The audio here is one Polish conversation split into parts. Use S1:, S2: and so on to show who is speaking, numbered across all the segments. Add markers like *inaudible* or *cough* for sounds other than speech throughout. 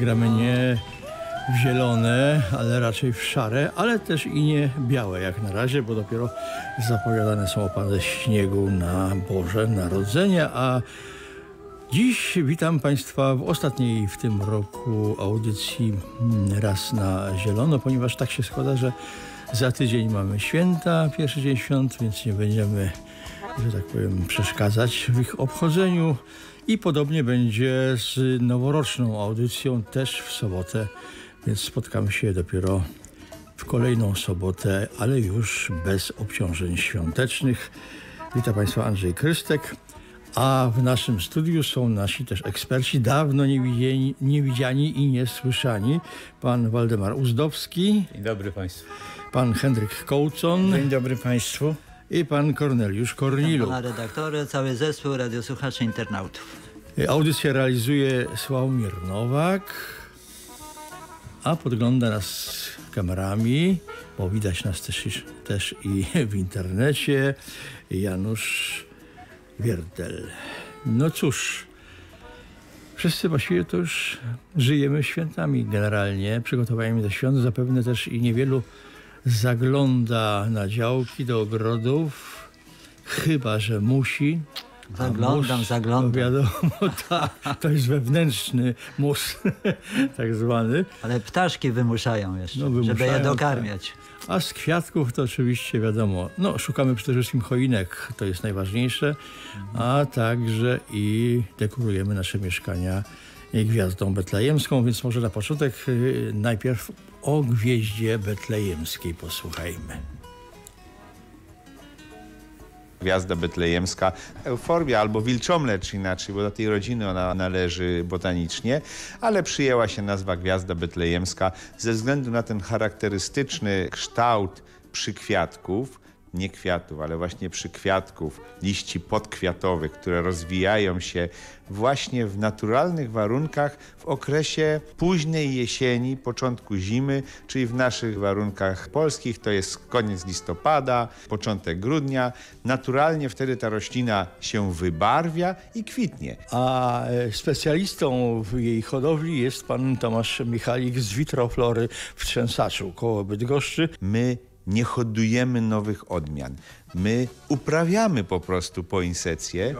S1: Gramy nie w zielone, ale raczej w szare, ale też i nie białe jak na razie, bo dopiero zapowiadane są opady śniegu na Boże Narodzenie, a Dziś witam Państwa w ostatniej w tym roku audycji Raz na Zielono, ponieważ tak się składa, że za tydzień mamy święta, pierwszy dzień świąt, więc nie będziemy, że tak powiem, przeszkadzać w ich obchodzeniu. I podobnie będzie z noworoczną audycją też w sobotę, więc spotkamy się dopiero w kolejną sobotę, ale już bez obciążeń świątecznych. Witam Państwa Andrzej Krystek. A w naszym studiu są nasi też eksperci, dawno niewidziani, niewidziani i niesłyszani. Pan Waldemar Uzdowski.
S2: Dzień dobry Państwu.
S1: Pan Henryk Kołcon.
S3: Dzień dobry Państwu.
S1: I pan Korneliusz Kornilu.
S4: Pana redaktora, cały zespół radiosłuchaczy internautów.
S1: Audycję realizuje Sławomir Nowak, a podgląda nas kamerami, bo widać nas też, też i w internecie, Janusz Wiertel. No cóż, wszyscy właściwie to już żyjemy świętami generalnie, przygotowaniami do świąt. Zapewne też i niewielu zagląda na działki, do ogrodów, chyba że musi.
S4: Zaglądam,
S1: mus,
S4: zaglądam.
S1: To wiadomo, *laughs* ta, to jest wewnętrzny mus, *laughs* tak zwany.
S4: Ale ptaszki wymuszają jeszcze,
S1: No, wymuszają,
S4: żeby je
S1: tak.
S4: dokarmiać.
S1: A z kwiatków to oczywiście wiadomo, no szukamy przede wszystkim choinek, to jest najważniejsze, a także i dekorujemy nasze mieszkania gwiazdą betlejemską, więc może na początek y, najpierw o gwieździe betlejemskiej posłuchajmy.
S3: Gwiazda betlejemska, euforbia albo wilczomlecz inaczej, bo do tej rodziny ona należy botanicznie, ale przyjęła się nazwa Gwiazda betlejemska ze względu na ten charakterystyczny kształt przykwiatków, nie kwiatów, ale właśnie przykwiatków, liści podkwiatowych, które rozwijają się właśnie w naturalnych warunkach w okresie późnej jesieni, początku zimy, czyli w naszych warunkach polskich to jest koniec listopada, początek grudnia. Naturalnie wtedy ta roślina się wybarwia i kwitnie.
S1: A e, specjalistą w jej hodowli jest pan Tomasz Michalik z Witroflory w Trzęsaczu koło Bydgoszczy.
S3: My nie hodujemy nowych odmian. My uprawiamy po prostu poinsecję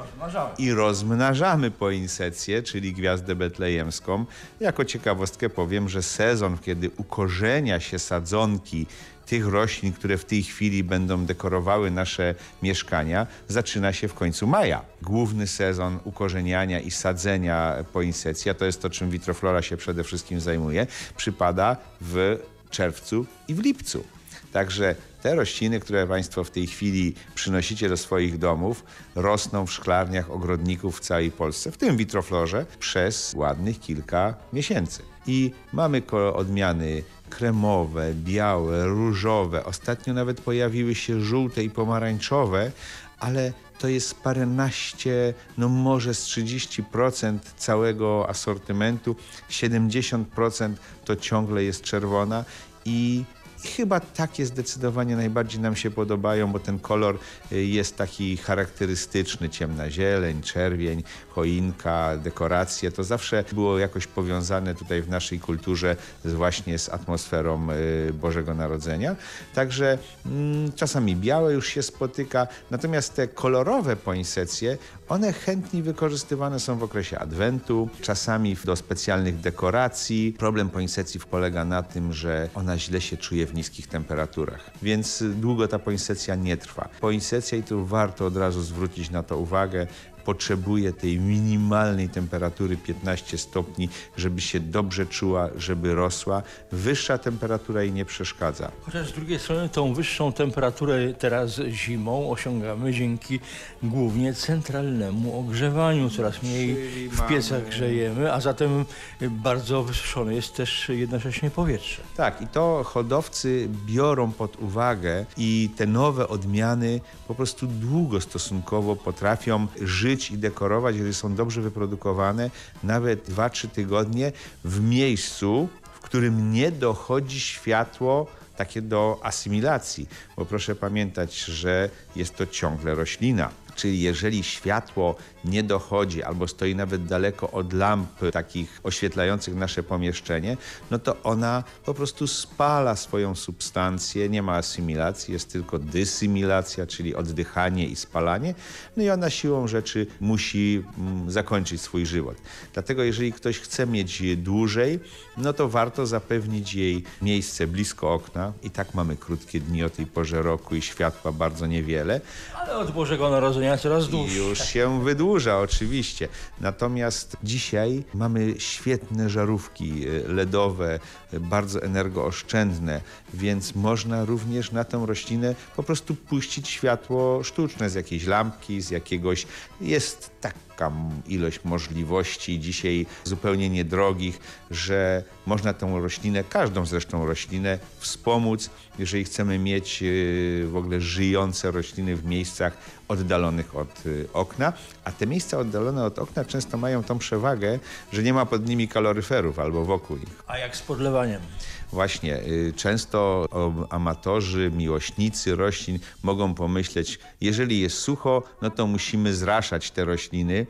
S3: i rozmnażamy poinsecję, czyli gwiazdę betlejemską. Jako ciekawostkę powiem, że sezon, kiedy ukorzenia się sadzonki tych roślin, które w tej chwili będą dekorowały nasze mieszkania, zaczyna się w końcu maja. Główny sezon ukorzeniania i sadzenia poinsecji, a to jest to, czym Witroflora się przede wszystkim zajmuje, przypada w czerwcu i w lipcu. Także te rośliny, które Państwo w tej chwili przynosicie do swoich domów, rosną w szklarniach ogrodników w całej Polsce, w tym witroflorze, przez ładnych kilka miesięcy. I mamy odmiany kremowe, białe, różowe. Ostatnio nawet pojawiły się żółte i pomarańczowe, ale to jest paręnaście, no może z 30% całego asortymentu, 70% to ciągle jest czerwona i i chyba takie zdecydowanie najbardziej nam się podobają, bo ten kolor y, jest taki charakterystyczny, ciemna zieleń, czerwień, choinka, dekoracje. To zawsze było jakoś powiązane tutaj w naszej kulturze właśnie z atmosferą y, Bożego Narodzenia. Także mm, czasami białe już się spotyka, natomiast te kolorowe poinsecje, one chętnie wykorzystywane są w okresie adwentu, czasami do specjalnych dekoracji. Problem poinsecji polega na tym, że ona źle się czuje w niskich temperaturach, więc długo ta poinsecja nie trwa. Poinsecja, i tu warto od razu zwrócić na to uwagę, potrzebuje tej minimalnej temperatury 15 stopni, żeby się dobrze czuła, żeby rosła. Wyższa temperatura jej nie przeszkadza.
S1: Chociaż z drugiej strony tą wyższą temperaturę teraz zimą osiągamy dzięki głównie centralnemu ogrzewaniu. Coraz mniej w piecach grzejemy, a zatem bardzo wysuszone jest też jednocześnie powietrze.
S3: Tak, i to hodowcy biorą pod uwagę i te nowe odmiany po prostu długo stosunkowo potrafią żyć i dekorować, jeżeli są dobrze wyprodukowane, nawet 2-3 tygodnie w miejscu, w którym nie dochodzi światło takie do asymilacji, bo proszę pamiętać, że jest to ciągle roślina. Czyli jeżeli światło nie dochodzi albo stoi nawet daleko od lamp takich oświetlających nasze pomieszczenie, no to ona po prostu spala swoją substancję, nie ma asymilacji, jest tylko dysymilacja, czyli oddychanie i spalanie. No i ona siłą rzeczy musi mm, zakończyć swój żywot. Dlatego jeżeli ktoś chce mieć dłużej, no to warto zapewnić jej miejsce blisko okna. I tak mamy krótkie dni o tej porze roku i światła bardzo niewiele.
S1: Ale od Bożego Narodzenia coraz dłużej.
S3: już się wydłuża oczywiście. Natomiast dzisiaj mamy świetne żarówki e, LEDowe, e, bardzo energooszczędne, więc można również na tę roślinę po prostu puścić światło sztuczne z jakiejś lampki, z jakiegoś... Jest ilość możliwości dzisiaj zupełnie niedrogich, że można tę roślinę, każdą zresztą roślinę wspomóc, jeżeli chcemy mieć e, w ogóle żyjące rośliny w miejscach oddalonych od y, okna, a te miejsca oddalone od okna często mają tą przewagę, że nie ma pod nimi kaloryferów albo wokół ich.
S1: A jak z podlewaniem?
S3: Właśnie, y, często amatorzy, miłośnicy roślin mogą pomyśleć, jeżeli jest sucho, no to musimy zraszać te rośliny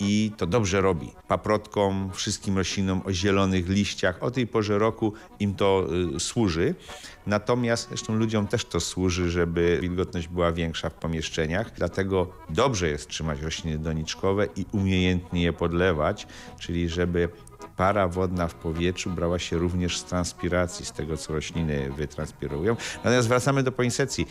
S3: i to dobrze robi. Paprotkom, wszystkim roślinom o zielonych liściach, o tej porze roku im to y, służy. Natomiast zresztą ludziom też to służy, żeby wilgotność była większa w pomieszczeniach. Dlatego dobrze jest trzymać rośliny doniczkowe i umiejętnie je podlewać, czyli żeby para wodna w powietrzu brała się również z transpiracji, z tego co rośliny wytranspirują. Natomiast wracamy do poinsecji.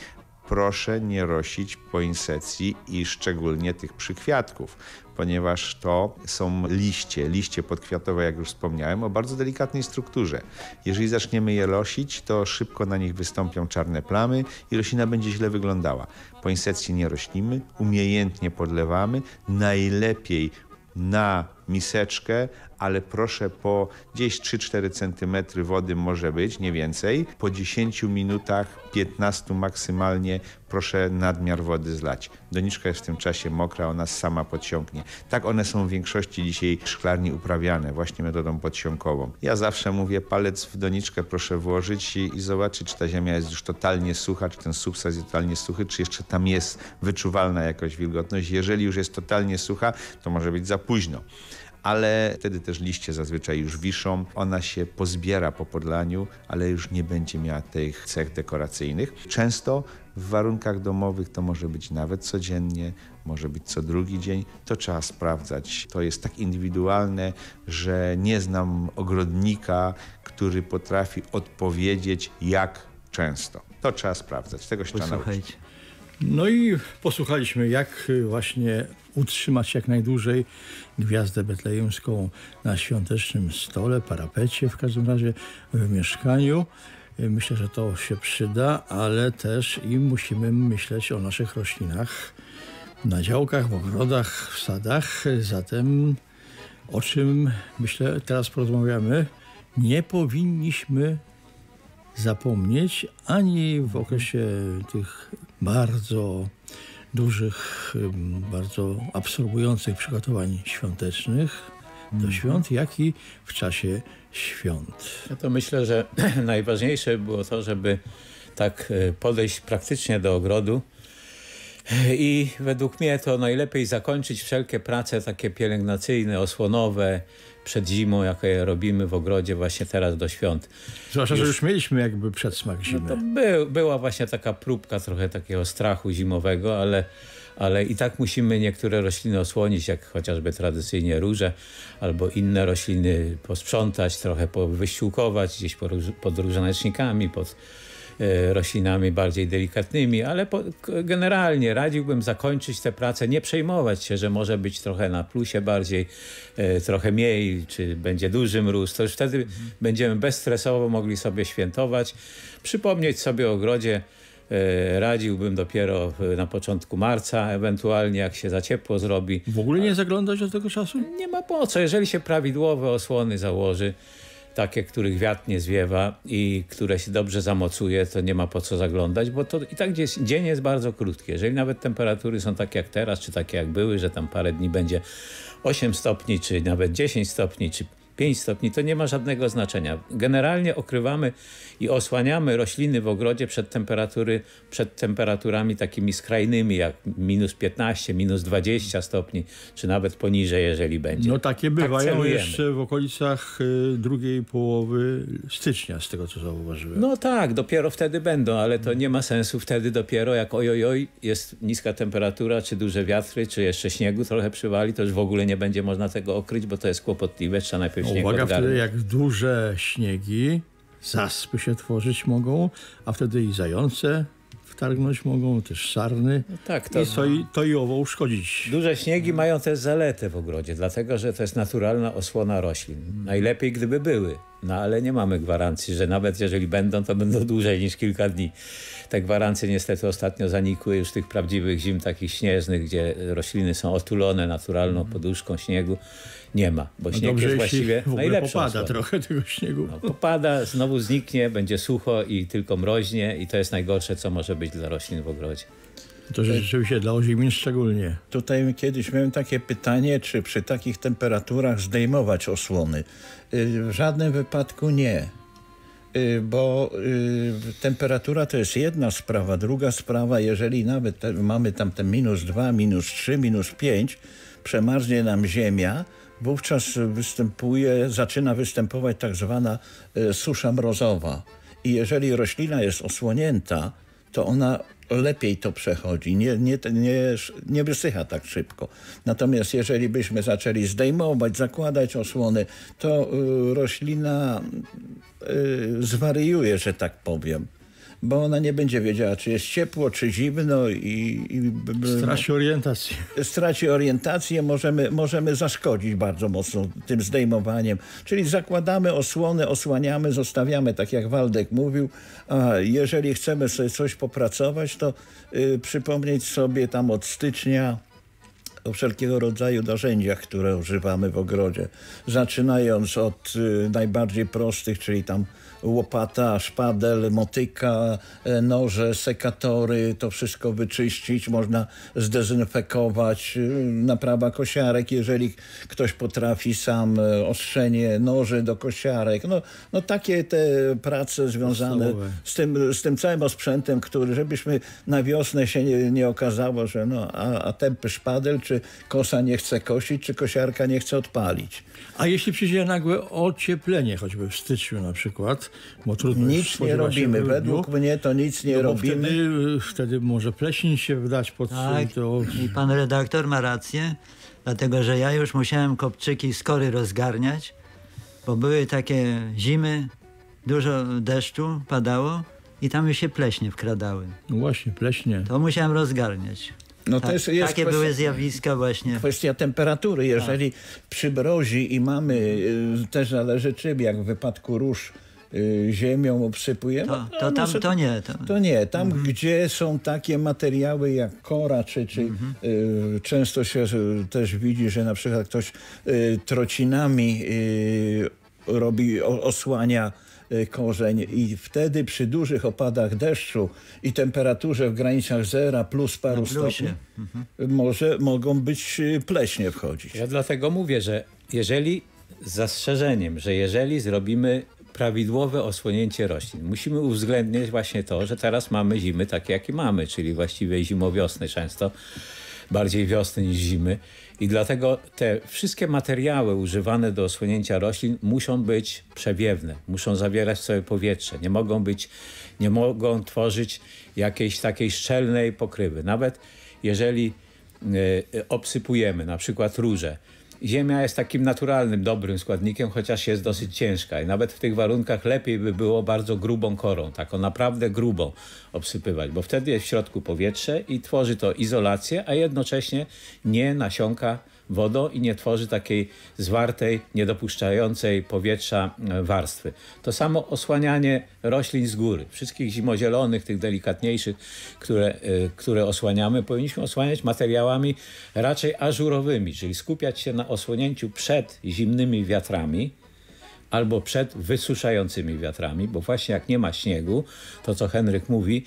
S3: Proszę nie rosić poinsecji i szczególnie tych przykwiatków, ponieważ to są liście, liście podkwiatowe, jak już wspomniałem, o bardzo delikatnej strukturze. Jeżeli zaczniemy je rosić, to szybko na nich wystąpią czarne plamy i roślina będzie źle wyglądała. Poinsecji nie roślimy, umiejętnie podlewamy, najlepiej na miseczkę, ale proszę po gdzieś 3-4 cm wody może być, nie więcej. Po 10 minutach, 15 maksymalnie, proszę nadmiar wody zlać. Doniczka jest w tym czasie mokra, ona sama podsiąknie. Tak one są w większości dzisiaj szklarni uprawiane, właśnie metodą podsiąkową. Ja zawsze mówię, palec w doniczkę proszę włożyć i, i zobaczyć, czy ta ziemia jest już totalnie sucha, czy ten substrat jest totalnie suchy, czy jeszcze tam jest wyczuwalna jakoś wilgotność. Jeżeli już jest totalnie sucha, to może być za późno ale wtedy też liście zazwyczaj już wiszą. Ona się pozbiera po podlaniu, ale już nie będzie miała tych cech dekoracyjnych. Często w warunkach domowych to może być nawet codziennie, może być co drugi dzień. To trzeba sprawdzać. To jest tak indywidualne, że nie znam ogrodnika, który potrafi odpowiedzieć jak często. To trzeba sprawdzać. Tego się trzeba nauczyć.
S1: No i posłuchaliśmy, jak y, właśnie utrzymać jak najdłużej gwiazdę betlejemską na świątecznym stole, parapecie w każdym razie w mieszkaniu. Y, Myślę, że to się przyda, ale też i musimy myśleć o naszych roślinach na działkach, w ogrodach, w sadach. Zatem o czym myślę teraz porozmawiamy, nie powinniśmy zapomnieć ani w okresie tych bardzo dużych, bardzo absorbujących przygotowań świątecznych do świąt, jak i w czasie świąt.
S2: Ja to myślę, że *clears throat* najważniejsze było to, żeby tak e, podejść praktycznie do ogrodu i według mnie to najlepiej zakończyć wszelkie prace takie pielęgnacyjne, osłonowe przed zimą, jakie robimy w ogrodzie właśnie teraz do świąt.
S1: Zwłaszcza, że już mieliśmy jakby przedsmak zimy.
S2: To by, była właśnie taka próbka trochę takiego strachu zimowego, ale, ale i tak musimy niektóre rośliny osłonić, jak chociażby tradycyjnie róże albo inne rośliny posprzątać, trochę wyściółkować gdzieś pod, pod różanecznikami, pod roślinami bardziej delikatnymi, ale po, generalnie radziłbym zakończyć tę pracę, nie przejmować się, że może być trochę na plusie bardziej, e, trochę mniej, czy będzie duży mróz, to już wtedy będziemy bezstresowo mogli sobie świętować, przypomnieć sobie o ogrodzie, e, radziłbym dopiero na początku marca, ewentualnie jak się za ciepło zrobi.
S1: W ogóle nie zaglądać do tego czasu?
S2: Nie ma po co, jeżeli się prawidłowe osłony założy, takie, których wiatr nie zwiewa i które się dobrze zamocuje, to nie ma po co zaglądać, bo to i tak dzień, dzień jest bardzo krótki. Jeżeli nawet temperatury są takie jak teraz, czy takie jak były, że tam parę dni będzie 8 stopni, czy nawet 10 stopni, czy 5 stopni, to nie ma żadnego znaczenia. Generalnie okrywamy i osłaniamy rośliny w ogrodzie przed, temperatury, przed temperaturami takimi skrajnymi, jak minus 15, minus 20 stopni, czy nawet poniżej, jeżeli będzie.
S1: No takie
S2: Tak
S1: bywają
S2: celujemy.
S1: jeszcze w okolicach y, drugiej połowy stycznia, z tego co zauważyłem.
S2: No tak, dopiero wtedy będą, ale to nie ma sensu wtedy dopiero jak ojojoj jest niska temperatura, czy duże wiatry, czy jeszcze śniegu trochę przywali, to już w ogóle nie będzie można tego okryć, bo to jest kłopotliwe, trzeba najpierw śnieg
S1: Uwaga, wtedy jak duże śniegi, zaspy się tworzyć mogą, a wtedy i zające wtargnąć mogą, też sarny
S2: Tak, to
S1: i to i, to i owo uszkodzić.
S2: duże śniegi mają też zaletę w ogrodzie, dlatego że to jest naturalna osłona roślin. Najlepiej gdyby były, no ale nie mamy gwarancji, że nawet jeżeli będą, to będą dłużej niż kilka dni. Te gwarancje niestety ostatnio zanikły już tych prawdziwych zim takich śnieżnych, gdzie rośliny są otulone naturalną poduszką śniegu. Nie ma, bo śnieg
S1: Dobrze,
S2: jest właściwie
S1: w
S2: najlepszą
S1: popada trochę tego śniegu.
S2: No, popada, znowu zniknie, będzie sucho i tylko mroźnie i to jest najgorsze, co może być dla roślin w ogrodzie.
S1: To rzeczywiście dla ozimień szczególnie.
S5: Tutaj kiedyś miałem takie pytanie, czy przy takich temperaturach zdejmować osłony. Y, W żadnym wypadku nie. Y, Bo y, temperatura to jest jedna sprawa. Druga sprawa, jeżeli nawet mamy tam te minus 2, minus 3, minus 5, przemarznie nam ziemia, wówczas występuje, zaczyna występować tak zwana y, susza mrozowa. I jeżeli roślina jest osłonięta, to ona lepiej to przechodzi, nie, nie, nie, nie wysycha tak szybko. Natomiast jeżeli byśmy zaczęli zdejmować, zakładać osłony, to y, roślina y, zwariuje, że tak powiem. Bo ona nie będzie wiedziała, czy jest ciepło, czy zimno i, i
S1: Straci orientację.
S5: straci orientację, możemy, możemy zaszkodzić bardzo mocno tym zdejmowaniem. Czyli zakładamy osłony, osłaniamy, zostawiamy, tak jak Waldek mówił, a jeżeli chcemy sobie coś popracować, to y, przypomnieć sobie tam od stycznia o wszelkiego rodzaju narzędziach, które używamy w ogrodzie. Zaczynając od y, najbardziej prostych, czyli tam łopata, szpadel, motyka, e, noże, sekatory, to wszystko wyczyścić, można zdezynfekować, y, naprawa kosiarek, jeżeli ktoś potrafi sam, e, ostrzenie noży do kosiarek. No, no takie te prace związane
S1: Podstawowe.
S5: z tym, z tym całym osprzętem, który, żebyśmy na wiosnę się nie, nie okazało, że no, a, a tępy szpadel, czy kosa nie chce kosić, czy kosiarka nie chce odpalić.
S1: A jeśli przyjdzie nagłe ocieplenie, choćby w styczniu na przykład, bo trudno
S5: Nic nie robimy. Według mnie to nic nie
S1: no
S5: robimy.
S1: Wtedy, y, wtedy może pleśń się wdać pod
S4: Tak,
S1: to.
S4: i pan redaktor ma rację, dlatego że ja już musiałem kopczyki z kory rozgarniać, bo były takie zimy, dużo deszczu padało i tam już się pleśnie wkradały.
S1: No właśnie, pleśnie.
S4: To musiałem rozgarniać.
S5: No
S4: Tak, takie
S5: kwestia,
S4: były zjawiska właśnie.
S5: kwestia temperatury. Jeżeli przybrozi i mamy, y, też zależy czym, jak w wypadku róż y, ziemią obsypujemy,
S4: To,
S5: no,
S4: to tam to nie. To,
S5: To nie, tam gdzie są takie materiały jak kora, czy, czy y, często się też widzi, że na przykład ktoś y, trocinami y, robi, o, osłania korzeń i wtedy przy dużych opadach deszczu i temperaturze w granicach zera plus paru stopni może, mogą być y, pleśnie wchodzić.
S2: Ja dlatego mówię, że jeżeli z zastrzeżeniem, że jeżeli zrobimy prawidłowe osłonięcie roślin, musimy uwzględnić właśnie to, że teraz mamy zimy takie, jakie mamy, czyli właściwie zimowiosny często, bardziej wiosny niż zimy. I dlatego te wszystkie materiały używane do osłonięcia roślin muszą być przewiewne, muszą zawierać w sobie powietrze, nie mogą być, nie mogą tworzyć jakiejś takiej szczelnej pokrywy. Nawet jeżeli y, obsypujemy na przykład róże. Ziemia jest takim naturalnym, dobrym składnikiem, chociaż jest dosyć ciężka. I nawet w tych warunkach lepiej by było bardzo grubą korą, taką naprawdę grubą obsypywać, bo wtedy jest w środku powietrze i tworzy to izolację, a jednocześnie nie nasiąka wodą i nie tworzy takiej zwartej, niedopuszczającej powietrza e, warstwy. To samo osłanianie roślin z góry, wszystkich zimozielonych, tych delikatniejszych, które, e, które osłaniamy, powinniśmy osłaniać materiałami raczej ażurowymi, czyli skupiać się na osłonięciu przed zimnymi wiatrami, albo przed wysuszającymi wiatrami, bo właśnie jak nie ma śniegu, to co Henryk mówi,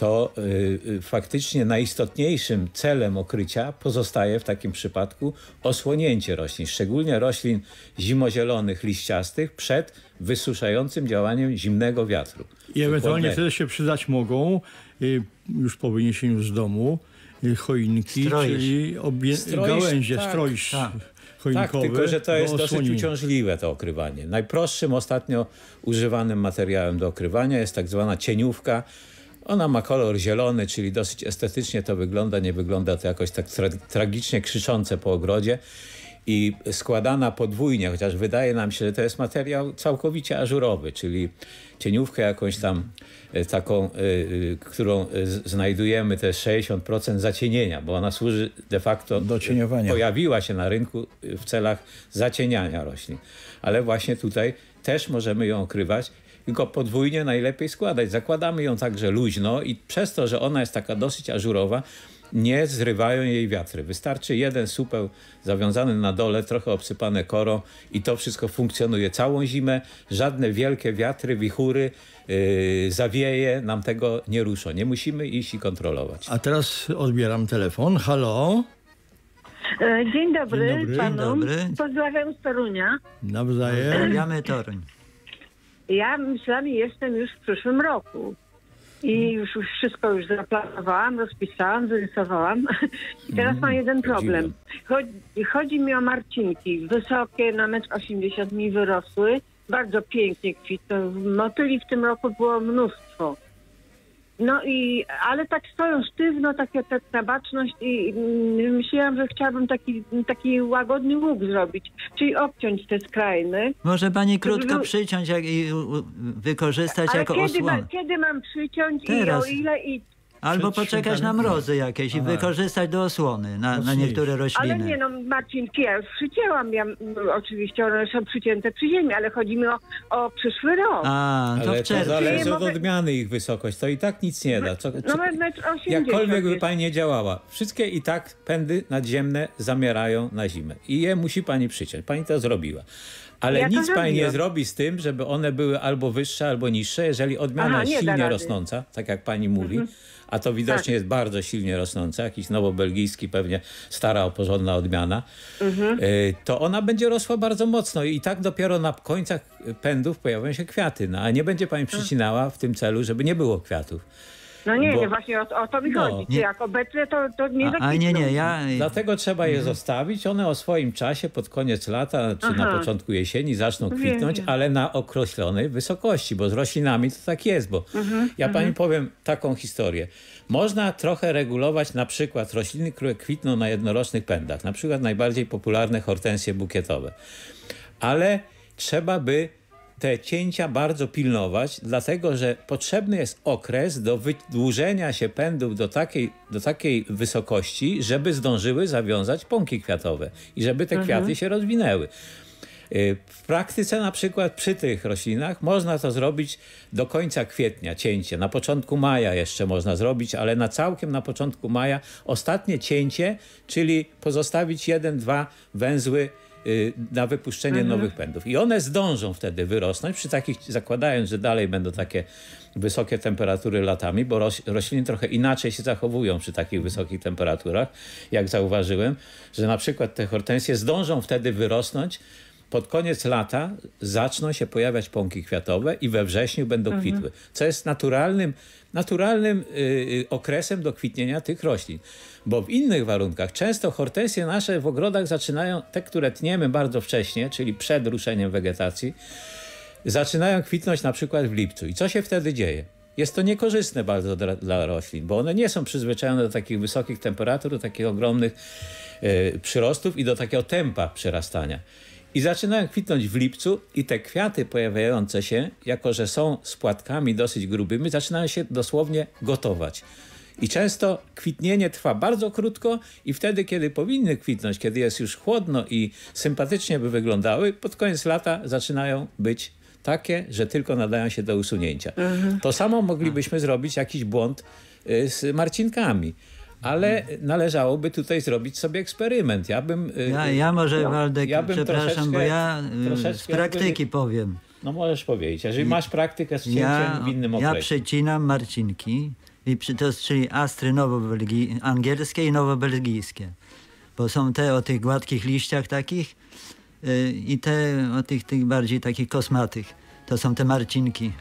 S2: to y, y, faktycznie najistotniejszym celem okrycia pozostaje w takim przypadku osłonięcie roślin, szczególnie roślin zimozielonych, liściastych przed wysuszającym działaniem zimnego wiatru.
S1: I ewentualnie wtedy się przydać mogą y, już po wyniesieniu z domu choinki,
S4: Stroisz.
S1: czyli obie,
S2: Stroisz,
S1: gałęzie,
S2: tak,
S1: stroisz
S4: tak.
S1: choinkowy.
S2: Tak, tylko że to jest
S1: do
S2: dosyć uciążliwe to okrywanie. Najprostszym ostatnio używanym materiałem do okrywania jest tak zwana cieniówka. Ona ma kolor zielony, czyli dosyć estetycznie to wygląda. Nie wygląda to jakoś tak tra tragicznie krzyczące po ogrodzie. I składana podwójnie, chociaż wydaje nam się, że to jest materiał całkowicie ażurowy, czyli cieniówkę jakąś tam e, taką, e, którą znajdujemy, to jest 60% zacienienia, bo ona służy de facto
S5: Do cieniowania.
S2: pojawiła się na rynku y, w celach zacieniania roślin. Ale właśnie tutaj też możemy ją okrywać, tylko podwójnie najlepiej składać. Zakładamy ją także luźno i przez to, że ona jest taka dosyć ażurowa, nie zrywają jej wiatry. Wystarczy jeden supeł zawiązany na dole, trochę obsypane korą i to wszystko funkcjonuje całą zimę. Żadne wielkie wiatry, wichury, yy, zawieje nam tego nie ruszą. Nie musimy iść i kontrolować.
S1: A teraz odbieram telefon. Halo?
S6: E, Dzień dobry,
S1: Dzień dobry.
S6: panu.
S4: Dzień dobry.
S6: Pozdrawiam z Torunia.
S1: Nawzajem.
S4: Pozdrawiamy Toruń.
S6: Ja myślami jestem już w przyszłym roku. I już, już wszystko już zaplanowałam, rozpisałam, zarysowałam. *laughs* I teraz mam jeden problem. Chodzi, chodzi mi o marcinki. Wysokie, na metr 80 mi wyrosły. Bardzo pięknie kwitną. Motyli w tym roku było mnóstwo. No i, ale tak stoją sztywno, takie tak na baczność i mm, myślałam, że chciałabym taki, taki łagodny łuk zrobić, czyli obciąć te skrajne.
S4: Może pani krótko
S6: Żeby-
S4: przyciąć jak, i u, wykorzystać
S6: Ale
S4: jako
S6: kiedy, ma,
S4: osłonę.
S6: kiedy mam przyciąć
S4: Teraz.
S6: i o ile i...
S4: Albo poczekać na mrozy jakieś i wykorzystać do osłony na, na niektóre rośliny.
S6: Ale nie no, Marcinki, ja już przycięłam, ja, oczywiście one są przycięte przy ziemi, ale chodzi mi o, o przyszły rok.
S4: A, to
S2: Ale
S4: w
S2: to zależy od odmiany ich wysokość. To i tak nic nie da. Co,
S6: No
S2: co,
S6: metr 80
S2: jakkolwiek by pani nie działała, wszystkie i tak pędy nadziemne zamierają na zimę. I je musi pani przyciąć. Pani to zrobiła. Ale
S6: Ja
S2: nic pani nie zrobi z tym, żeby one były albo wyższe, albo niższe, jeżeli odmiana
S6: Aha,
S2: jest silnie.
S6: Mhm.
S2: rosnąca, tak jak pani mówi, a to widocznie
S6: Tak.
S2: jest bardzo silnie rosnąca, jakiś nowobelgijski, pewnie stara, porządna odmiana,
S6: Mhm.
S2: y, to ona będzie rosła bardzo mocno i tak dopiero na końcach pędów pojawią się kwiaty, no, a nie będzie pani przycinała w tym celu, żeby nie było kwiatów.
S6: No nie,
S2: bo-
S6: nie, właśnie o, o to mi
S2: No.
S6: chodzi. Czy jak obecnie, to, to nie
S4: A, a nie, nie, ja...
S2: Dlatego trzeba
S6: Mhm.
S2: je zostawić. One o swoim czasie pod koniec lata czy na
S6: Aha.
S2: początku jesieni zaczną kwitnąć,
S6: wiem.
S2: ale na określonej wysokości, bo z roślinami to tak jest. Bo
S6: Mhm,
S2: ja pani powiem taką historię. Można trochę regulować na przykład rośliny, które kwitną na jednorocznych pędach. Na przykład najbardziej popularne hortensje bukietowe. Ale trzeba by te cięcia bardzo pilnować, dlatego że potrzebny jest okres do wydłużenia się pędów do takiej, do takiej wysokości, żeby zdążyły zawiązać pąki kwiatowe i żeby te kwiaty się rozwinęły. Y, W praktyce na przykład przy tych roślinach można to zrobić do końca kwietnia, cięcie. Na początku maja jeszcze można zrobić, ale na całkiem na początku maja ostatnie cięcie, czyli pozostawić jeden, dwa węzły na wypuszczenie nowych pędów. I one zdążą wtedy wyrosnąć, przy takich, zakładając, że dalej będą takie wysokie temperatury latami, bo roś, rośliny trochę inaczej się zachowują przy takich wysokich temperaturach, jak zauważyłem, że na przykład te hortensje zdążą wtedy wyrosnąć, pod koniec lata zaczną się pojawiać pąki kwiatowe i we wrześniu będą kwitły, co jest naturalnym, naturalnym y, y, okresem do kwitnienia tych roślin. Bo w innych warunkach często hortensje nasze w ogrodach zaczynają, te, które tniemy bardzo wcześnie, czyli przed ruszeniem wegetacji, zaczynają kwitnąć na przykład w lipcu. I co się wtedy dzieje? Jest to niekorzystne bardzo dla, dla roślin, bo one nie są przyzwyczajone do takich wysokich temperatur, do takich ogromnych e, przyrostów i do takiego tempa przyrastania. I zaczynają kwitnąć w lipcu i te kwiaty pojawiające się, jako że są z płatkami dosyć grubymi, zaczynają się dosłownie gotować. I często kwitnienie trwa bardzo krótko i wtedy, kiedy powinny kwitnąć, kiedy jest już chłodno i sympatycznie by wyglądały, pod koniec lata zaczynają być takie, że tylko nadają się do usunięcia. To samo moglibyśmy zrobić jakiś błąd y, z marcinkami. Ale należałoby tutaj zrobić sobie eksperyment. Ja bym... y,
S4: Ja, ja może, Waldek,
S2: ja
S4: przepraszam, bo ja y, z praktyki
S2: jakby-
S4: powiem.
S2: No możesz powiedzieć. Jeżeli masz praktykę z cięciem
S4: Ja,
S2: w innym
S4: ja
S2: okresie.
S4: przecinam marcinki I przy, to jest, czyli astry nowobelgi- angielskie i nowobelgijskie. Bo są te o tych gładkich liściach takich y, i te o tych, tych bardziej takich kosmatych. To są te marcinki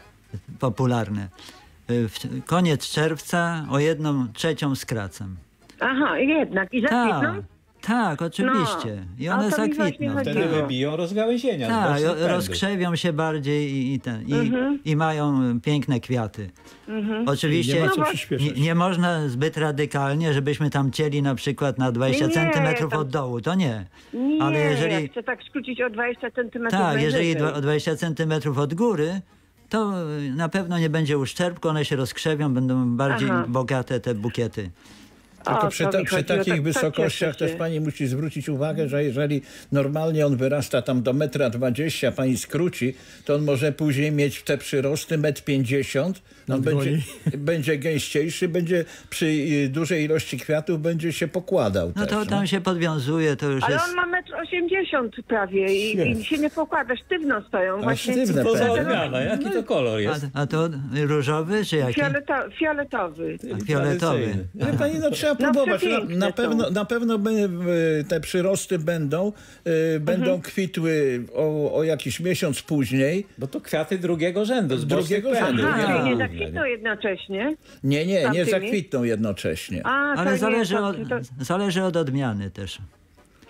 S4: popularne. Y, w, koniec czerwca o jedną trzecią skracam.
S6: Aha, jednak. I
S4: Tak,
S6: zakwitną?
S4: tak, oczywiście. I
S6: No,
S4: one
S6: o to mi właśnie
S4: zakwitną.
S2: Wtedy wybiją rozgałęzienia.
S4: Tak, rozkrzewią się bardziej i, i, ten, i,
S6: Mhm.
S4: i mają piękne kwiaty. Oczywiście
S1: Nie ma
S6: No
S4: nie, nie można zbyt radykalnie, żebyśmy tam cieli na przykład na 20
S6: Nie,
S4: centymetrów
S6: tam-
S4: od dołu, to nie.
S6: Nie,
S4: Ale jeżeli-
S6: ja chcę tak skrócić o 20 centymetrów
S4: Tak, jeżeli
S6: najwyżej.
S4: dwa- o 20 centymetrów od góry, to y, na pewno nie będzie uszczerbku, one się rozkrzewią, będą bardziej
S6: Aha.
S4: bogate te bukiety.
S5: Tylko
S6: O,
S5: przy,
S6: to
S5: ta, przy takich
S6: tak- tak
S5: wysokościach
S6: cieszę
S5: też pani musi zwrócić uwagę, że jeżeli normalnie on wyrasta tam do metra dwadzieścia, pani skróci, to on może później mieć te przyrosty metr pięćdziesiąt,
S1: Na
S5: będzie, *laughs* będzie gęściejszy, będzie przy y, dużej ilości kwiatów będzie się pokładał
S4: No
S5: też.
S4: to tam się podwiązuje, to już
S6: Ale
S4: jest...
S6: on ma metr 80 prawie i, i się nie pokłada, sztywno stoją. Właśnie
S5: sztywne
S2: To odmiana. Jaki to kolor jest?
S4: A, a to różowy czy jaki?
S6: Fioleto, fioletowy.
S4: A fioletowy.
S5: Ale pani, no trzeba
S6: No,
S5: próbować. Na, na, pewno, na pewno by, y, te przyrosty będą, y, będą
S6: Mhm.
S5: kwitły o, o jakiś miesiąc później.
S2: Bo to kwiaty drugiego rzędu. Z
S5: Drugiego rzędu.
S6: Aha,
S5: nie
S2: Tak.
S6: Zakwitną jednocześnie.
S5: Nie, nie, nie zakwitną jednocześnie.
S6: A,
S4: Ale
S6: nie,
S4: zależy od,
S6: to,
S4: zależy od odmiany też.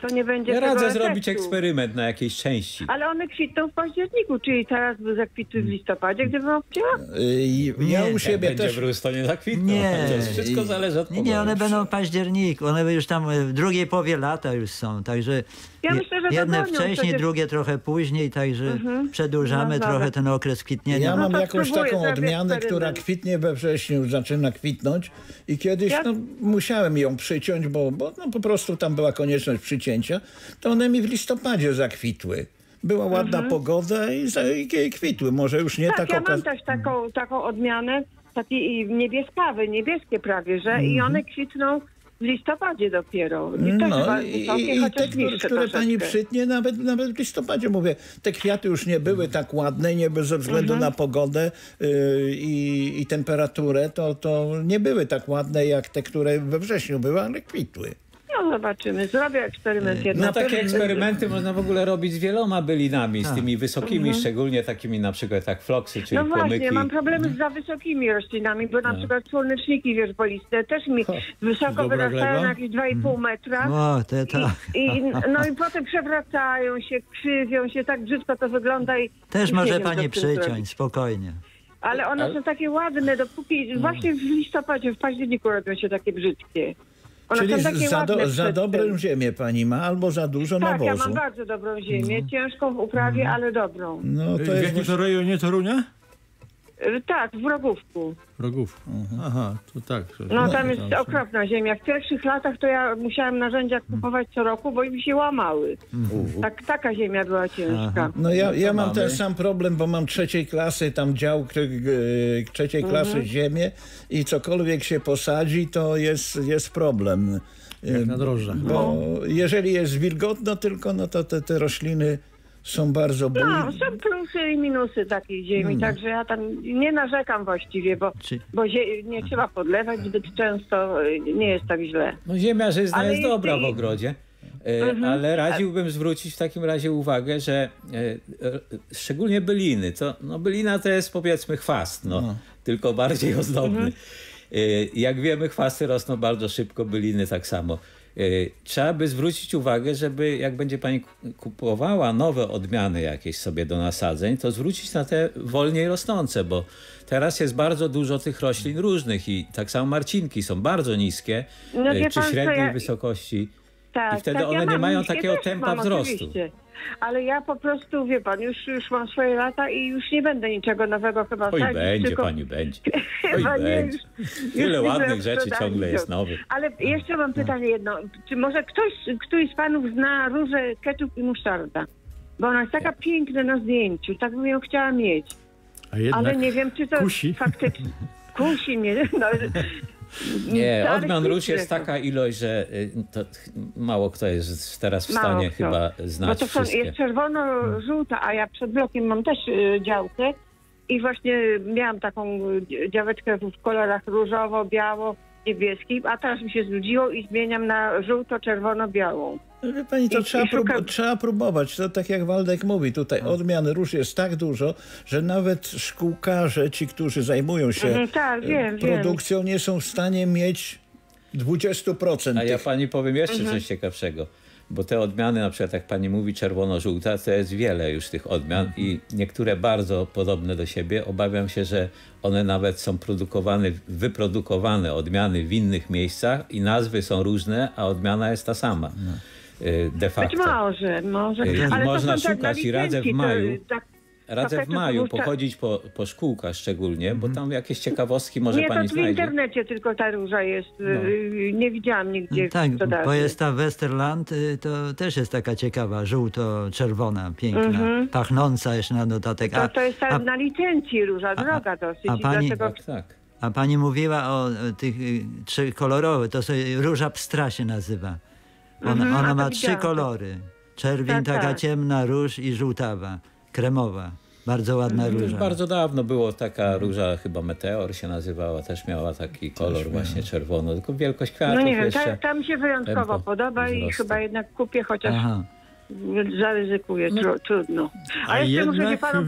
S6: To nie będzie
S2: Ja radzę
S6: efektu.
S2: zrobić eksperyment na jakiejś części.
S6: Ale one kwitną w październiku, czyli teraz by zakwitły w listopadzie, gdybym obcięła?
S5: Y, ja
S4: Nie.
S5: u siebie
S2: Będzie
S5: też.
S2: wrósł, to nie zakwitną.
S4: Nie. *laughs*
S2: Wszystko zależy od
S4: Nie,
S2: pogody.
S4: nie, one będą w październiku, one już tam w drugiej połowie lata już są, także
S6: Ja myślę, że
S4: jedne wcześniej,
S6: przecież.
S4: drugie trochę później, także przedłużamy
S6: No,
S4: trochę ten okres kwitnienia.
S5: Ja
S6: No
S5: mam
S6: to
S5: jakąś taką odmianę, która kwitnie we wrześniu, zaczyna kwitnąć i kiedyś
S6: Ja-
S5: no, musiałem ją przyciąć, bo, bo no, po prostu tam była konieczność przycięcia, to one mi w listopadzie zakwitły. Była ładna pogoda i, i kwitły. Może już nie
S6: Mhm. Tak,
S5: tak,
S6: ja mam też taką, taką odmianę, takie niebieskawe, niebieskie prawie, że
S5: Mhm.
S6: i one kwitną w listopadzie dopiero. I
S5: No i,
S6: wysokie,
S5: i, te, które, pani przytnie, nawet, nawet w listopadzie mówię, te kwiaty już nie były tak ładne, nie ze względu
S6: Mhm.
S5: na pogodę yy, i, i temperaturę, to, to nie były tak ładne jak te, które we wrześniu były, ale kwitły.
S6: No zobaczymy, zrobię eksperyment jednak.
S2: No takie eksperymenty można w ogóle robić z wieloma bylinami, z tymi wysokimi, szczególnie takimi na przykład jak floksy, czyli
S6: Mhm. No właśnie,
S2: płomyki.
S6: mam problemy z za wysokimi roślinami, bo na przykład słoneczniki wierzboliste też mi wysoko
S1: dobra
S6: wyrastają na jakieś 2,5 metra.
S4: O, te tak.
S6: I, no i potem przewracają się, krzywią się, tak brzydko to wygląda i
S4: Też
S6: i
S4: może pani przyciąć, spokojnie.
S6: Ale one
S2: Ale-
S6: są takie ładne, dopóki właśnie w listopadzie, w październiku robią się takie brzydkie. One
S5: Czyli
S6: są takie
S5: za, do, za dobrą
S6: tym.
S5: ziemię pani ma, albo za dużo
S6: Tak, ja
S5: nawozu.
S6: mam bardzo dobrą ziemię, ciężką w uprawie, ale dobrą.
S5: No to
S1: w
S5: jest
S1: jakim to rejonie Torunia?
S6: Y, Tak, w Rogówku.
S1: Rogów. Aha, to tak. to-
S6: No tam jest
S1: tam
S6: okropna ziemia. W pierwszych latach to ja musiałam narzędzia kupować co roku, bo mi się łamały. Tak, taka ziemia była ciężka.
S5: No ja, ja mam
S2: mamy.
S5: ten sam problem, bo mam trzeciej klasy tam dział k- trzeciej
S6: Mhm.
S5: klasy ziemię i cokolwiek się posadzi, to jest, jest problem.
S1: Jak na drożdżach.
S5: Bo jeżeli jest wilgotno tylko, no to te, te rośliny są bardzo bujne.
S6: No, są plusy i minusy takiej ziemi, także ja tam nie narzekam właściwie, bo,
S4: Czy-
S6: bo zie- nie trzeba podlewać zbyt często, y, nie jest tak źle.
S2: No ziemia żyzna jest
S6: jest
S2: dobra
S6: i-
S2: w ogrodzie. E, Ale radziłbym zwrócić w takim razie uwagę, że e, e, szczególnie byliny, to no bylina to jest powiedzmy chwast, no, tylko bardziej ozdobny. E, Jak wiemy, chwasty rosną bardzo szybko, byliny tak samo. E, Trzeba by zwrócić uwagę, żeby jak będzie pani ku- kupowała nowe odmiany jakieś sobie do nasadzeń, to zwrócić na te wolniej rosnące, bo teraz jest bardzo dużo tych roślin różnych i tak samo marcinki są bardzo niskie,
S6: No wie
S2: czy
S6: pan
S2: średniej
S6: ja-
S2: wysokości.
S6: Tak,
S2: I wtedy
S6: tak,
S2: one
S6: ja
S2: nie
S6: mam,
S2: mają takiego tempa
S6: mam,
S2: wzrostu.
S6: oczywiście. Ale ja po prostu, wie pan, już, już mam swoje lata i już nie będę niczego nowego chyba
S2: Oj,
S6: sadzić,
S2: będzie
S6: tylko...
S2: pani, będzie. *laughs* Oj,
S6: Chyba
S2: będzie.
S6: już-
S2: Tyle
S6: już
S2: ładnych rzeczy ciągle jest nowych.
S6: Ale jeszcze mam pytanie jedno. Czy może ktoś, któryś z panów zna różę ketchup i musztarda? Bo ona jest taka piękna na zdjęciu, tak bym ją chciała mieć.
S1: A jednak
S6: Ale nie wiem, czy to
S1: kusi.
S6: faktycznie... *laughs* Kusi mnie. No,
S2: Nie, odmian róż jest taka ilość, że y, mało kto jest teraz w stanie chyba
S6: Bo
S2: znać
S6: to są,
S2: wszystkie.
S6: jest czerwono-żółta, a ja przed blokiem mam też y, działkę i właśnie miałam taką y, działeczkę w kolorach różowo, biało, niebieski, a teraz mi się znudziło i zmieniam na żółto-czerwono-białą.
S5: No Wie pani, to
S6: I-
S5: trzeba,
S6: i szukam-
S5: prób- trzeba próbować. To tak jak Waldek mówi, tutaj odmian róż jest tak dużo, że nawet szkółkarze, ci, którzy zajmują się
S6: Mhm, tak,
S5: e,
S6: wiem, wiem.
S5: produkcją, nie są w stanie mieć 20%
S2: A ja
S5: tych.
S2: pani powiem jeszcze
S6: Mhm.
S2: coś ciekawszego. Bo te odmiany, na przykład jak pani mówi czerwono-żółta, to jest wiele już tych odmian i niektóre bardzo podobne do siebie. Obawiam się, że one nawet są produkowane, wyprodukowane odmiany w innych miejscach i nazwy są różne, a odmiana jest ta sama. De
S6: Być
S2: facto.
S6: może, może.
S2: I
S6: Ale to
S2: można
S6: są tak
S2: szukać i radzę w
S6: to,
S2: maju.
S6: tak,
S2: Radzę w
S6: Trochę to
S2: maju pochodzić po, po szkółkach szczególnie, bo tam jakieś ciekawostki może
S6: nie, to
S2: pani
S6: w
S2: znajdzie.
S6: internecie tylko ta róża jest. y, Nie widziałam nigdzie
S4: Tak,
S6: w sprzedaży.
S4: bo jest ta Westerland, y, to też jest taka ciekawa, żółto-czerwona, piękna, pachnąca jeszcze na dodatek.
S6: To, to jest ta,
S4: a,
S6: na licencji róża, droga dosyć.
S4: a pani-
S6: dlatego
S2: Tak, tak.
S4: a pani mówiła o y, tych y, trzech kolorowych, to sobie róża pstra się nazywa. Ona,
S6: Mhm, a
S4: ona ma trzy
S6: widziałam.
S4: kolory. Czerwień,
S6: Tak,
S4: taka
S6: tak.
S4: ciemna róż i żółtawa, kremowa. Bardzo ładna
S2: Już
S4: róża.
S2: bardzo dawno było taka róża, chyba Meteor się nazywała, też miała taki kolor właśnie czerwono, tylko wielkość kwiatów
S6: No nie wiem,
S2: jeszcze.
S6: ta, ta mi się wyjątkowo
S2: tempo
S6: podoba i chyba jednak kupię, chociaż
S4: Aha.
S6: zaryzykuję, tru, trudno.
S1: A
S6: Ale jeszcze muszę nie
S1: jednak
S6: panu...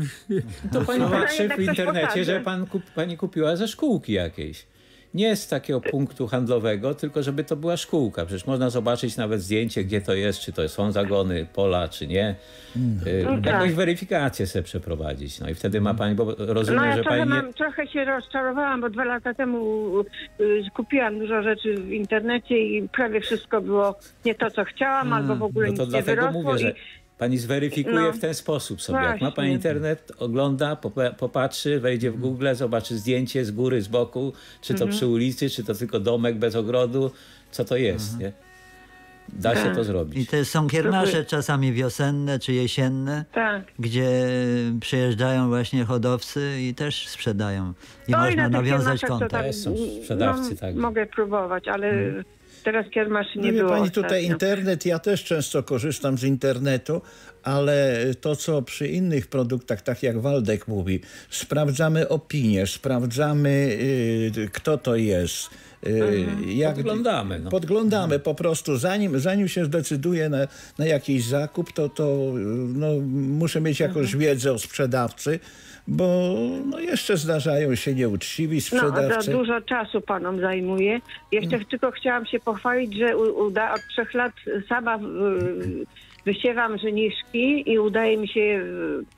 S2: To pani patrzy
S6: jednak
S2: w internecie,
S6: pokażę.
S2: że pan kup, pani kupiła ze szkółki jakiejś. Nie z takiego punktu handlowego, tylko żeby to była szkółka. Przecież można zobaczyć nawet zdjęcie, gdzie to jest, czy to są zagony, pola, czy nie. Y,
S6: No tak.
S2: Jakąś weryfikację sobie przeprowadzić. No i wtedy ma pani, bo rozumiem,
S6: No ja
S2: że
S6: trochę,
S2: pani... nie-
S6: mam, trochę się rozczarowałam, bo dwa lata temu y, kupiłam dużo rzeczy w internecie i prawie wszystko było nie to, co chciałam, albo w ogóle
S2: No to
S6: nic nie wyrosło.
S2: mówię, że
S6: i,
S2: pani zweryfikuje
S6: No.
S2: w ten sposób sobie. Jak ma pani
S6: Właśnie.
S2: internet, ogląda, popa- popatrzy, wejdzie w Google, zobaczy zdjęcie z góry, z boku, czy
S6: Mhm.
S2: to przy ulicy, czy to tylko domek bez ogrodu, co to jest, nie? Da się to
S4: I
S2: zrobić.
S4: te są kiernasze czasami wiosenne czy jesienne,
S6: tak.
S4: gdzie przyjeżdżają właśnie hodowcy i też sprzedają. I
S6: No i
S4: można nawiązać
S6: to
S4: kontakt.
S6: tam,
S2: Też są sprzedawcy,
S6: no,
S2: tak.
S6: Mogę próbować, ale teraz kiermaszy nie
S5: No wie
S6: było
S5: pani, tutaj
S6: ostatnio.
S5: internet, ja też często korzystam z internetu, ale to, co przy innych produktach, tak jak Waldek mówi, sprawdzamy opinię, sprawdzamy, y, kto to jest. y, jak-
S2: Podglądamy, no.
S5: Podglądamy po prostu. Zanim, zanim się zdecyduję na, na jakiś zakup, to, to y, no, muszę mieć jakąś wiedzę o sprzedawcy, bo no, jeszcze zdarzają się nieuczciwi
S6: No,
S5: sprzedawcy.
S6: to dużo czasu panom zajmuje. Jeszcze tylko chciałam się pochwalić, że uda, od trzech lat sama wysiewam żeniszki i udaje mi się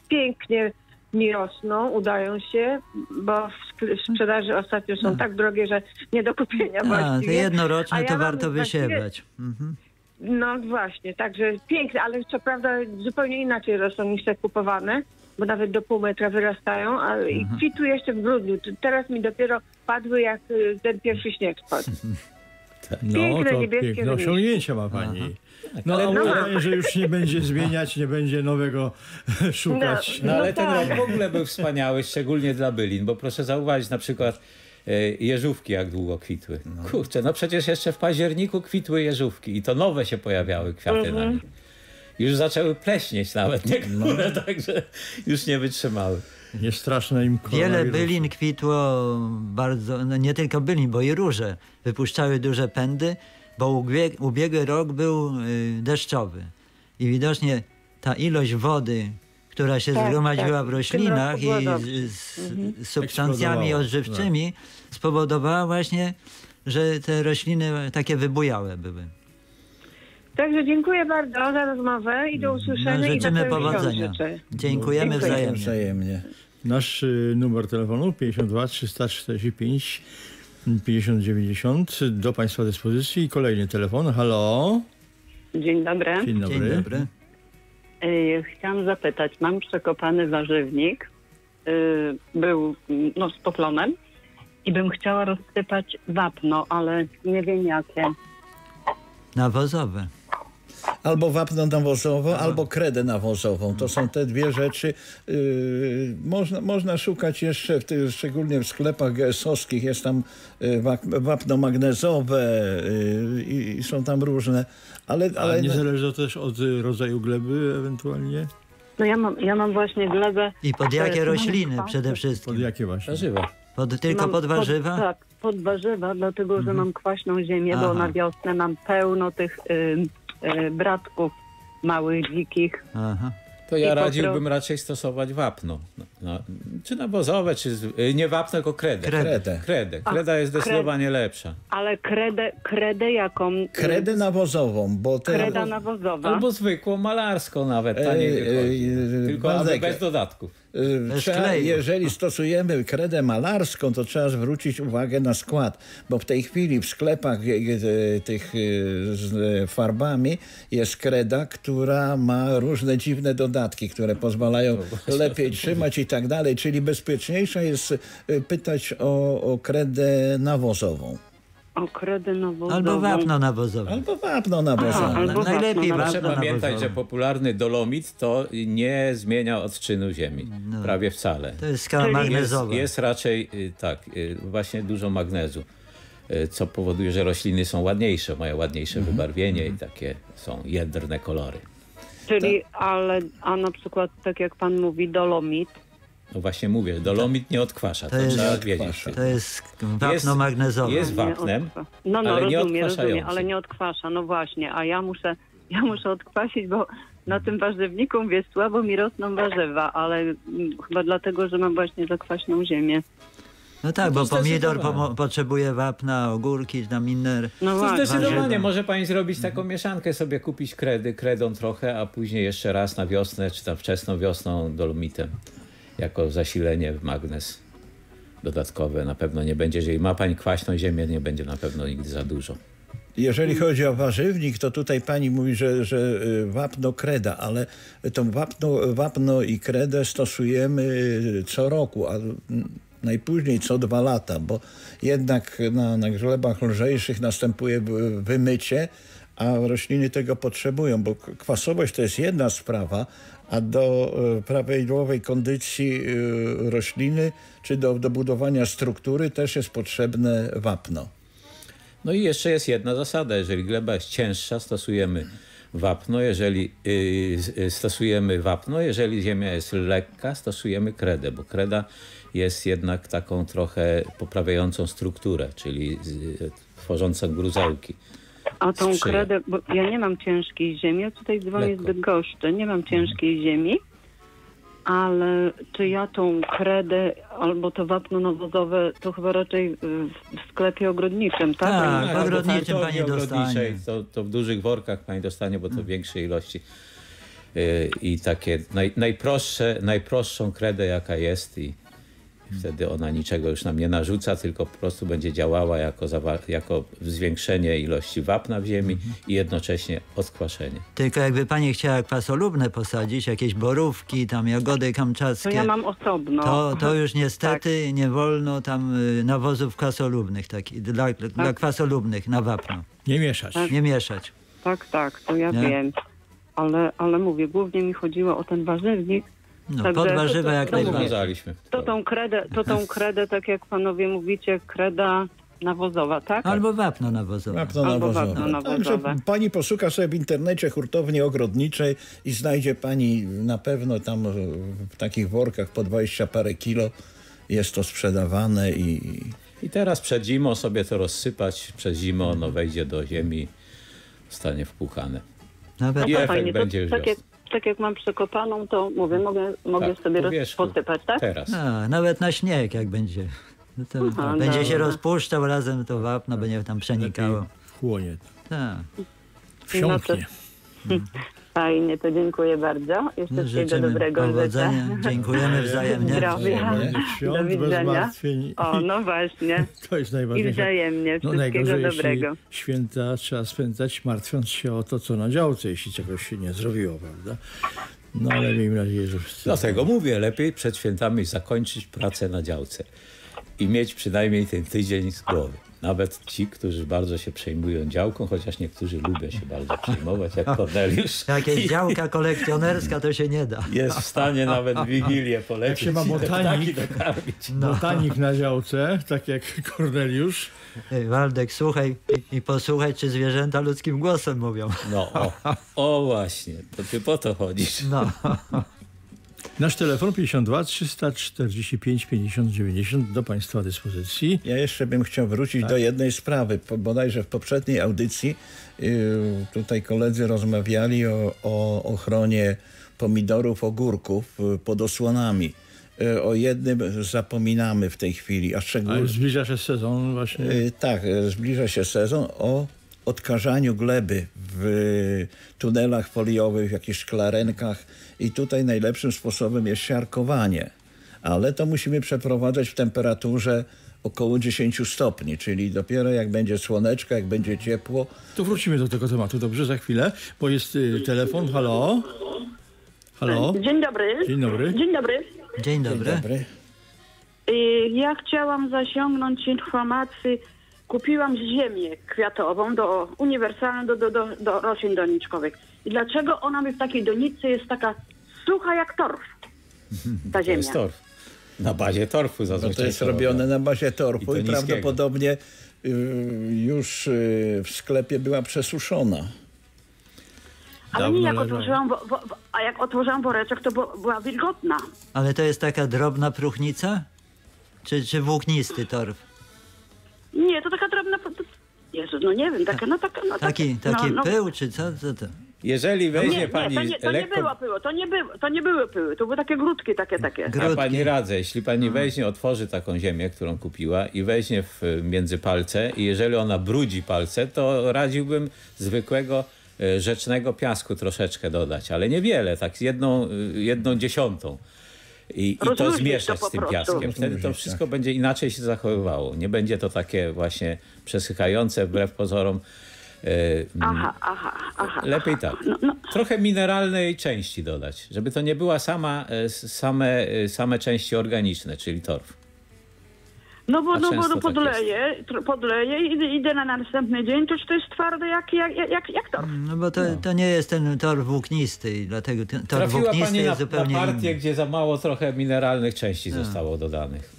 S6: pięknie mi rosną, udają się, bo w, sprzedaży ostatnio są tak drogie, że nie do kupienia
S4: A, te
S6: właściwie. A ja
S4: to warto
S6: właściwie-
S4: wysiewać. Mhm.
S6: No właśnie, także piękne, ale co prawda zupełnie inaczej rosną niż te kupowane, bo nawet do pół metra wyrastają, a i kwitły jeszcze w grudniu. Teraz mi dopiero padły, jak y, ten pierwszy śnieg spadł. *laughs*
S1: No,
S6: Piękne,
S1: to piękne
S6: żeniszki.
S1: osiągnięcia ma pani. No,
S2: Ale-
S1: a
S2: no-
S1: mówi pani, że już nie będzie zmieniać, nie będzie nowego *laughs* szukać.
S2: No ale
S6: No
S2: ten
S6: tak.
S2: rok w ogóle był wspaniały, szczególnie dla bylin, bo proszę zauważyć na przykład e, jeżówki jak długo kwitły. Kurczę, no przecież jeszcze w październiku kwitły jeżówki i to nowe się pojawiały kwiaty
S6: Mhm.
S2: na nich. Już zaczęły pleśnieć nawet niektóre, także już nie wytrzymały.
S1: Nie straszne im
S4: Wiele bylin kwitło bardzo, no nie tylko bylin, bo i róże wypuszczały duże pędy, bo ubieg, ubiegły rok był y, deszczowy. I widocznie ta ilość wody, która się
S6: Tak,
S4: zgromadziła
S6: tak.
S4: w roślinach i z, z substancjami odżywczymi spowodowała właśnie, że te rośliny takie wybujałe były.
S6: Także dziękuję bardzo za rozmowę i do usłyszenia
S4: No,
S6: i
S4: życzymy
S6: świąt
S4: powodzenia.
S6: życzę.
S4: Dziękujemy
S6: Dziękuję.
S4: wzajemnie.
S5: Wzajemnie.
S1: Nasz y, numer telefonu 52 345 5090 do Państwa dyspozycji. I kolejny telefon. Halo.
S7: Dzień dobry.
S1: Dzień dobry.
S4: Dzień dobry.
S7: Y, Chciałam zapytać, mam przekopany warzywnik, y, był mm, no, z poplonem i bym chciała rozsypać wapno, ale nie wiem jakie.
S4: Nawozowe.
S5: Albo wapno nawozowe, albo kredę nawozową. To są te dwie rzeczy. Yy, można, można szukać jeszcze, w tych, szczególnie w sklepach GS-owskich, jest tam yy, wap- wapno magnezowe yy, i, są tam różne. Ale,
S1: Ale nie zależy to też od y, rodzaju gleby ewentualnie?
S7: No ja mam, ja mam właśnie glebę...
S4: I pod jakie
S7: jest
S4: rośliny przede
S1: Pod
S4: wszystkim?
S1: jakie właśnie?
S2: Warzywa.
S4: Pod, tylko
S7: mam
S4: pod warzywa?
S7: tak, pod warzywa, dlatego że mam kwaśną ziemię,
S4: Aha.
S7: bo na wiosnę mam pełno tych y, bratków małych, dzikich.
S4: Aha.
S2: To ja
S7: I
S2: radziłbym
S7: pro-
S2: raczej stosować wapno. No, czy nawozowe, czy z- y, nie wapno, tylko kredę.
S4: Kredę.
S5: Kredę.
S2: Kreda jest
S7: kred-
S2: zdecydowanie lepsza.
S7: Ale kredę, kredę jaką? y,
S5: Kredę nawozową, bo te...
S7: Kreda nawozowa.
S2: Albo zwykłą malarską nawet, taniej
S5: Ej,
S2: wychodzi.
S5: ej,
S2: Tylko bez dodatków.
S5: Y, Trzeba, jeżeli stosujemy kredę malarską, to trzeba zwrócić uwagę na skład, bo w tej chwili w sklepach e, e, tych z farbami jest kreda, która ma różne dziwne dodatki, które pozwalają lepiej trzymać i tak dalej, czyli bezpieczniejsze jest pytać o, o kredę nawozową.
S7: O kredę nawozową.
S4: Albo wapno nawozowe.
S5: Albo wapno nawozowe.
S7: albo
S4: Najlepiej
S7: wapno
S2: Proszę
S4: wapno
S2: pamiętać,
S4: nawozowe.
S2: że popularny dolomit to nie zmienia odczynu ziemi. Prawie wcale.
S4: To jest skala
S7: Czyli
S2: Jest,
S4: magnezowa.
S2: jest raczej y, tak, y, właśnie dużo magnezu, y, co powoduje, że rośliny są ładniejsze, mają ładniejsze wybarwienie i takie są jedrne kolory.
S7: Czyli, ale, a na przykład, tak jak pan mówi, dolomit,
S2: No właśnie mówię, dolomit nie odkwasza, to,
S4: To jest-
S2: trzeba
S5: Nie
S2: wiedzieć.
S4: To jest wapno
S2: Jest-
S4: magnezowe.
S2: jest
S7: Nie
S2: wapnem,
S7: No, no,
S2: ale nie
S7: rozumiem, rozumiem,
S2: odkwaszający.
S7: ale nie odkwasza, no właśnie, a ja muszę, ja muszę odkwasić, bo na tym warzywniku, wiesz, słabo mi rosną warzywa, ale mm, chyba dlatego, że mam właśnie zakwaśną ziemię.
S4: No tak, bo
S2: to
S4: pomidor potrzebuje wapna, ogórki, tam inne.
S7: No
S2: To
S7: właśnie.
S2: zdecydowanie
S4: warzywa.
S2: może pani zrobić taką mieszankę, sobie kupić kredy, kredą trochę, a później jeszcze raz na wiosnę, czy tam wczesną wiosną dolomitem, jako zasilenie w magnes dodatkowe. Na pewno nie będzie, jeżeli ma pani kwaśną ziemię, nie będzie na pewno nigdy za dużo.
S5: Jeżeli chodzi o warzywnik, to tutaj pani mówi, że, że y, wapno kreda, ale tą wapno, wapno i kredę stosujemy y, co roku, a najpóźniej co dwa lata, bo jednak na, na glebach lżejszych następuje wy- wymycie, a rośliny tego potrzebują, bo kwasowość to jest jedna sprawa, a do y, prawidłowej kondycji y, rośliny czy do, do budowania struktury też jest potrzebne wapno.
S2: No i jeszcze jest jedna zasada. Jeżeli gleba jest cięższa, stosujemy wapno. Jeżeli y, y, stosujemy wapno, jeżeli ziemia jest lekka, stosujemy kredę, bo kreda jest jednak taką trochę poprawiającą strukturę, czyli tworzącą gruzełki.
S7: A tą
S2: Sprzyja.
S7: kredę, bo ja nie mam ciężkiej ziemi, ja tutaj dzwonię
S2: Lekko.
S7: z Bydgoszczy, nie mam ciężkiej ziemi, ale czy ja tą kredę albo to wapno nawozowe, to chyba raczej w sklepie ogrodniczym, tak?
S4: Tak.
S2: w
S4: ogrodniczym pani dostanie.
S2: To, to w dużych workach pani dostanie, bo to większe ilości. Y, I takie naj, najprostsze, najprostszą kredę jaka jest i wtedy ona niczego już nam nie narzuca, tylko po prostu będzie działała jako, jako zwiększenie ilości wapna w ziemi i jednocześnie odkwaszenie.
S4: Tylko jakby pani chciała kwasolubne posadzić, jakieś borówki, tam jagody
S7: To
S4: kamczackie,
S7: ja mam osobno.
S4: to, to już niestety
S7: Tak.
S4: nie wolno tam y, nawozów kwasolubnych, taki, dla, dla
S7: Tak.
S4: kwasolubnych na wapno.
S1: Nie mieszać.
S4: Nie mieszać.
S7: Tak, tak, to ja
S4: Nie?
S7: wiem. Ale, ale mówię, głównie mi chodziło o ten warzywnik.
S4: No,
S7: Także
S4: pod warzywa
S7: to-
S4: jak
S7: to
S4: najbardziej.
S7: To tą kredę, to tą *laughs* kredę, tak jak panowie mówicie, kreda nawozowa, tak?
S4: Albo wapno nawozowe.
S5: Wapno
S7: Albo
S5: nawozowe.
S7: wapno
S5: Także
S7: nawozowe.
S5: pani poszuka sobie w internecie hurtowni ogrodniczej i znajdzie pani na pewno tam w takich workach po 20 parę kilo jest to sprzedawane i
S2: I teraz przed zimą sobie to rozsypać, przez zimę ono wejdzie do ziemi, stanie wpłukane.
S4: Nawet
S2: I
S7: No to
S2: efekt
S7: fajnie.
S2: Będzie już
S7: tak, jak. Tak jak mam przekopaną, to mówię, mogę, mogę
S2: Tak,
S7: sobie posypać, tak?
S2: Teraz.
S4: a, nawet na śnieg jak będzie. No to
S7: Aha,
S4: będzie się
S7: dobra.
S4: rozpuszczał razem to wapno, będzie tam przenikało.
S1: Chłonie.
S4: Tak.
S1: Wsiąknie.
S7: Fajnie, to dziękuję bardzo. Jeszcze wszystkiego
S4: Życzymy
S7: dobrego
S4: powodzenia.
S7: życzę.
S4: Dziękujemy *laughs* wzajemnie.
S7: Zdrowia. Do
S1: Świąt bez
S7: widzenia.
S1: martwień.
S7: O, no właśnie. *laughs*
S1: To jest
S7: I
S1: najważniejsze.
S7: wzajemnie.
S1: No
S7: Wszystkiego
S1: najgorzej,
S7: dobrego.
S1: święta trzeba spędzać martwiąc się o to, co na działce, jeśli czegoś się nie zrobiło, prawda? No ale miejmy nadzieję, że wszyscy...
S2: Dlatego mówię, lepiej przed świętami zakończyć pracę na działce i mieć przynajmniej ten tydzień z głowy. Nawet ci, którzy bardzo się przejmują działką, chociaż niektórzy lubią się bardzo przejmować, jak *laughs* Korneliusz.
S4: Jakieś działka kolekcjonerska to się nie da.
S2: Jest w stanie nawet Wigilię polecieć
S1: Jak się ma botanik,
S2: dokarmić.
S1: botanik na działce, tak jak Korneliusz,
S4: Ej, Waldek, słuchaj i, i posłuchaj, czy zwierzęta ludzkim głosem mówią.
S2: No, o, o właśnie, to ty po to chodzisz.
S4: No. *laughs*
S1: Nasz telefon 52 345 50 90 do Państwa dyspozycji.
S5: Ja jeszcze bym chciał wrócić
S1: Tak.
S5: do jednej sprawy. Po- Bodajże w poprzedniej audycji yy, tutaj koledzy rozmawiali o, o ochronie pomidorów, ogórków yy, pod osłonami. Yy, O jednym zapominamy w tej chwili, a szczególnie...
S1: zbliża się sezon właśnie.
S5: Yy, Tak, zbliża się sezon o odkażaniu gleby w tunelach foliowych, w jakichś szklarenkach i tutaj najlepszym sposobem jest siarkowanie. Ale to musimy przeprowadzać w temperaturze około 10 stopni, czyli dopiero jak będzie słoneczko, jak będzie ciepło,
S1: To wrócimy do tego tematu, dobrze, za chwilę, bo jest y, telefon. Halo? Halo?
S8: Dzień dobry.
S1: Dzień dobry.
S8: Dzień dobry.
S4: Dzień dobry.
S5: dobry.
S8: Y, Ja chciałam zasiągnąć informacji. Kupiłam ziemię kwiatową do uniwersalną do, do, do, do roślin doniczkowych. I dlaczego ona mi w takiej donicy jest taka sucha jak torf? Ta
S2: To
S8: ziemia.
S2: jest torf. Na bazie torfu
S5: No
S2: zazwyczaj.
S5: to jest robione na bazie torfu
S2: I
S5: i,
S2: to
S5: prawdopodobnie y, już y, w sklepie była przesuszona.
S8: Ale nie, jak otworzyłam, wo, wo, wo- a jak otworzyłam woreczek, to bo, była wilgotna.
S4: Ale to jest taka drobna próchnica? Czy, czy włóknisty torf?
S8: Nie, to taka drobna... Jezus, no nie wiem, taka, no taka... No,
S4: Taki,
S8: no,
S4: taki
S8: no,
S4: pył, czy co? co to?
S2: Jeżeli
S8: Nie,
S2: weźmie
S8: nie,
S2: pani
S8: to nie, to nie
S2: lekko...
S8: było pyły, to nie, było, to nie były pyły, to były takie grudki takie, takie.
S4: Grudki.
S2: pani radzę, jeśli pani weźmie, otworzy taką ziemię, którą kupiła i weźmie w, między palce i jeżeli ona brudzi palce, to radziłbym zwykłego e, rzecznego piasku troszeczkę dodać, ale niewiele, tak z jedną, e, jedną dziesiątą. I, I to zmieszać
S8: to
S2: z tym piaskiem. Wtedy to wszystko będzie inaczej się zachowywało. Nie będzie to takie właśnie przesychające wbrew pozorom. E,
S8: Aha, aha, aha.
S2: Lepiej tak.
S8: No, no.
S2: Trochę mineralnej części dodać, żeby to nie była sama, e, same, e, same części organiczne, czyli torf.
S8: No bo,
S2: A
S8: no bo no
S2: tak
S8: podleję, tr- podleję i idę, idę na następny dzień, to już to jest twarde jak, jak, jak, jak torf.
S4: No bo to, to nie jest ten torf włóknisty i dlatego ten torf
S2: Trafiła
S4: włóknisty
S2: pani na,
S4: jest
S2: na
S4: zupełnie
S2: partię,
S4: inny.
S2: gdzie za mało trochę mineralnych części zostało dodanych.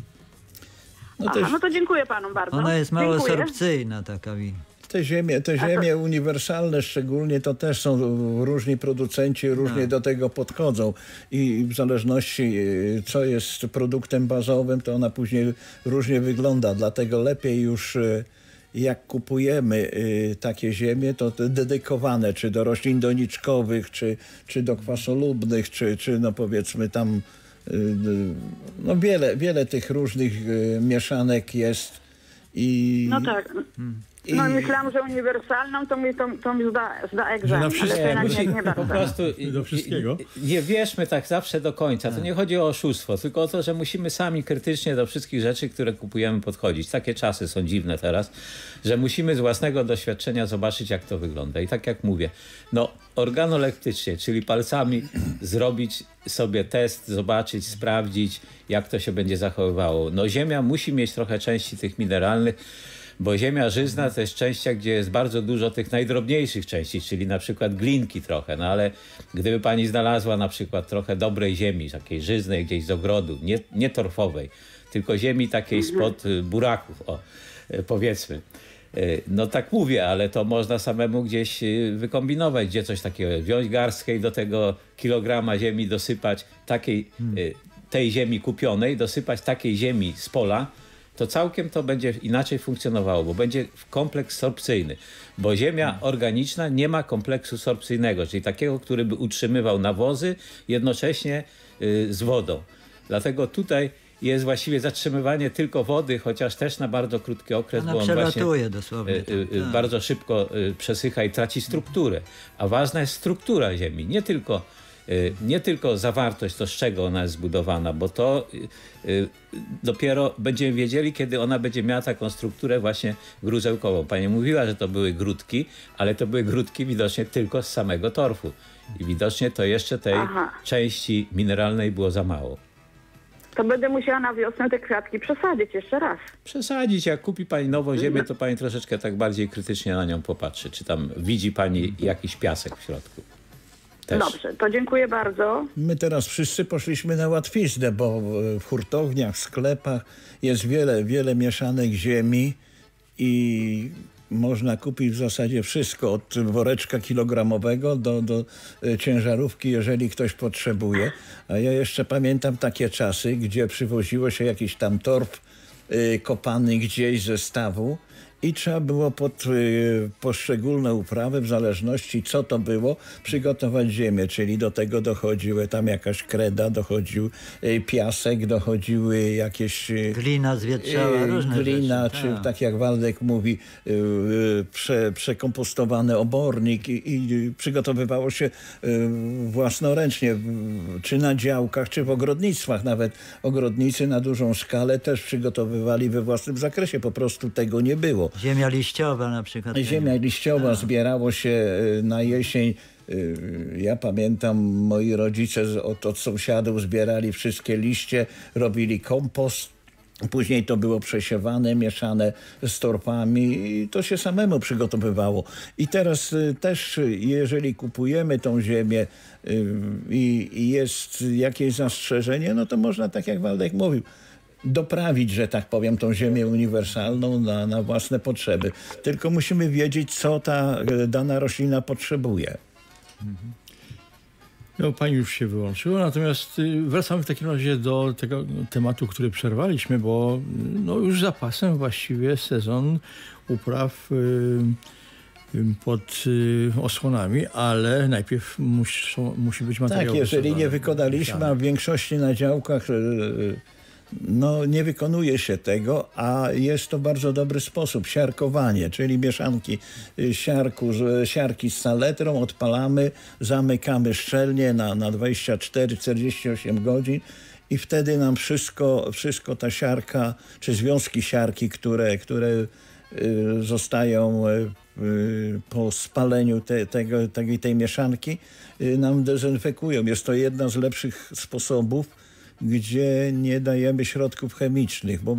S5: No
S8: Aha,
S5: też
S8: no to dziękuję panom bardzo.
S4: Ona jest mało
S8: Dziękuję.
S4: sorpcyjna taka. wi-
S5: Te ziemie, te ziemie uniwersalne szczególnie to też są różni producenci, różnie do tego podchodzą i w zależności y, co jest produktem bazowym, to ona później różnie wygląda. Dlatego lepiej już y, jak kupujemy y, takie ziemie, to dedykowane, czy do roślin doniczkowych, czy, czy do kwasolubnych, czy, czy no powiedzmy tam no wiele, wiele tych różnych mieszanek jest i
S8: No tak.
S5: I-
S8: No myślałam, że uniwersalną to mi, to, to mi zda, zda egzamin, ale
S1: wszystko-
S8: nie, nie
S2: po prostu
S1: Do wszystkiego.
S2: Nie wierzmy tak zawsze do końca. To nie chodzi o oszustwo, tylko o to, że musimy sami krytycznie do wszystkich rzeczy, które kupujemy podchodzić. Takie czasy są dziwne teraz, że musimy z własnego doświadczenia zobaczyć, jak to wygląda. I tak jak mówię, no organoleptycznie, czyli palcami *clears throat* zrobić sobie test, zobaczyć, sprawdzić, jak to się będzie zachowywało. No ziemia musi mieć trochę części tych mineralnych, bo ziemia żyzna to jest część, gdzie jest bardzo dużo tych najdrobniejszych części, czyli na przykład glinki trochę, no ale gdyby pani znalazła na przykład trochę dobrej ziemi, takiej żyznej gdzieś z ogrodu, nie, nie torfowej, tylko ziemi takiej spod y, buraków, o, y, powiedzmy. Y, No tak mówię, ale to można samemu gdzieś wykombinować, gdzie coś takiego, wziąć garstkę i do tego kilograma ziemi dosypać takiej, y, tej ziemi kupionej, dosypać takiej ziemi z pola, to całkiem to będzie inaczej funkcjonowało, bo będzie kompleks sorpcyjny. Bo ziemia organiczna nie ma kompleksu sorpcyjnego, czyli takiego, który by utrzymywał nawozy jednocześnie y, z wodą. Dlatego tutaj jest właściwie zatrzymywanie tylko wody, chociaż też na bardzo krótki okres,
S4: Ona
S2: bo on właśnie
S4: dosłownie. tak, tak.
S2: bardzo szybko przesycha i traci strukturę. A ważna jest struktura ziemi, nie tylko, nie tylko zawartość, to z czego ona jest zbudowana, bo to y, y, dopiero będziemy wiedzieli, kiedy ona będzie miała taką strukturę właśnie gruzełkową. Pani mówiła, że to były grudki, ale to były grudki widocznie tylko z samego torfu. I widocznie to jeszcze tej
S8: Aha.
S2: części mineralnej było za mało.
S8: To będę musiała na wiosnę te kwiatki przesadzić jeszcze raz.
S2: przesadzić. Jak kupi pani nową ziemię, to pani troszeczkę tak bardziej krytycznie na nią popatrzy. Czy tam widzi pani jakiś piasek w środku. Też.
S8: Dobrze, to dziękuję bardzo.
S5: My teraz wszyscy poszliśmy na łatwiznę, bo w hurtowniach, w sklepach jest wiele, wiele mieszanek ziemi i można kupić w zasadzie wszystko, od woreczka kilogramowego do, do e, ciężarówki, jeżeli ktoś potrzebuje. A ja jeszcze pamiętam takie czasy, gdzie przywoziło się jakiś tam torf y, kopany gdzieś ze stawu i trzeba było pod y, poszczególne uprawy, w zależności co to było, przygotować ziemię, czyli do tego dochodziły tam jakaś kreda, dochodził y, piasek, dochodziły jakieś... y,
S4: Glina zwietrzała, różne
S5: glina,
S4: rzeczy.
S5: czy
S4: tak.
S5: tak jak Waldek mówi, prze, przekompostowany obornik i, i przygotowywało się własnoręcznie, czy na działkach, czy w ogrodnictwach. Nawet ogrodnicy na dużą skalę też przygotowywali we własnym zakresie, po prostu tego nie było.
S4: Ziemia liściowa na przykład.
S5: Ziemia liściowa zbierało się y, na jesień. Y, Ja pamiętam, moi rodzice od, od sąsiadów zbierali wszystkie liście, robili kompost. Później to było przesiewane, mieszane z torpami i to się samemu przygotowywało. I teraz y, też, jeżeli kupujemy tą ziemię i, i jest jakieś zastrzeżenie, no to można, tak jak Waldek mówił, doprawić, że tak powiem, tą ziemię uniwersalną na, na własne potrzeby. Tylko musimy wiedzieć, co ta e, dana roślina potrzebuje.
S1: No, pani już się wyłączyła, natomiast y, wracamy w takim razie do tego tematu, który przerwaliśmy, bo no, już za pasem właściwie sezon upraw y, y, pod y, osłonami, ale najpierw muszą, musi być materiał
S5: Tak, jeżeli nie wykonaliśmy, a w większości na działkach no, nie wykonuje się tego, a jest to bardzo dobry sposób. Siarkowanie, czyli mieszanki y, siarku, siarki z saletrą, odpalamy, zamykamy szczelnie na, na 24-48 godzin i wtedy nam wszystko, wszystko ta siarka, czy związki siarki, które, które y, zostają y, po spaleniu te, tego, tej, tej mieszanki, nam dezynfekują. Jest to jedna z lepszych sposobów, gdzie nie dajemy środków chemicznych, bo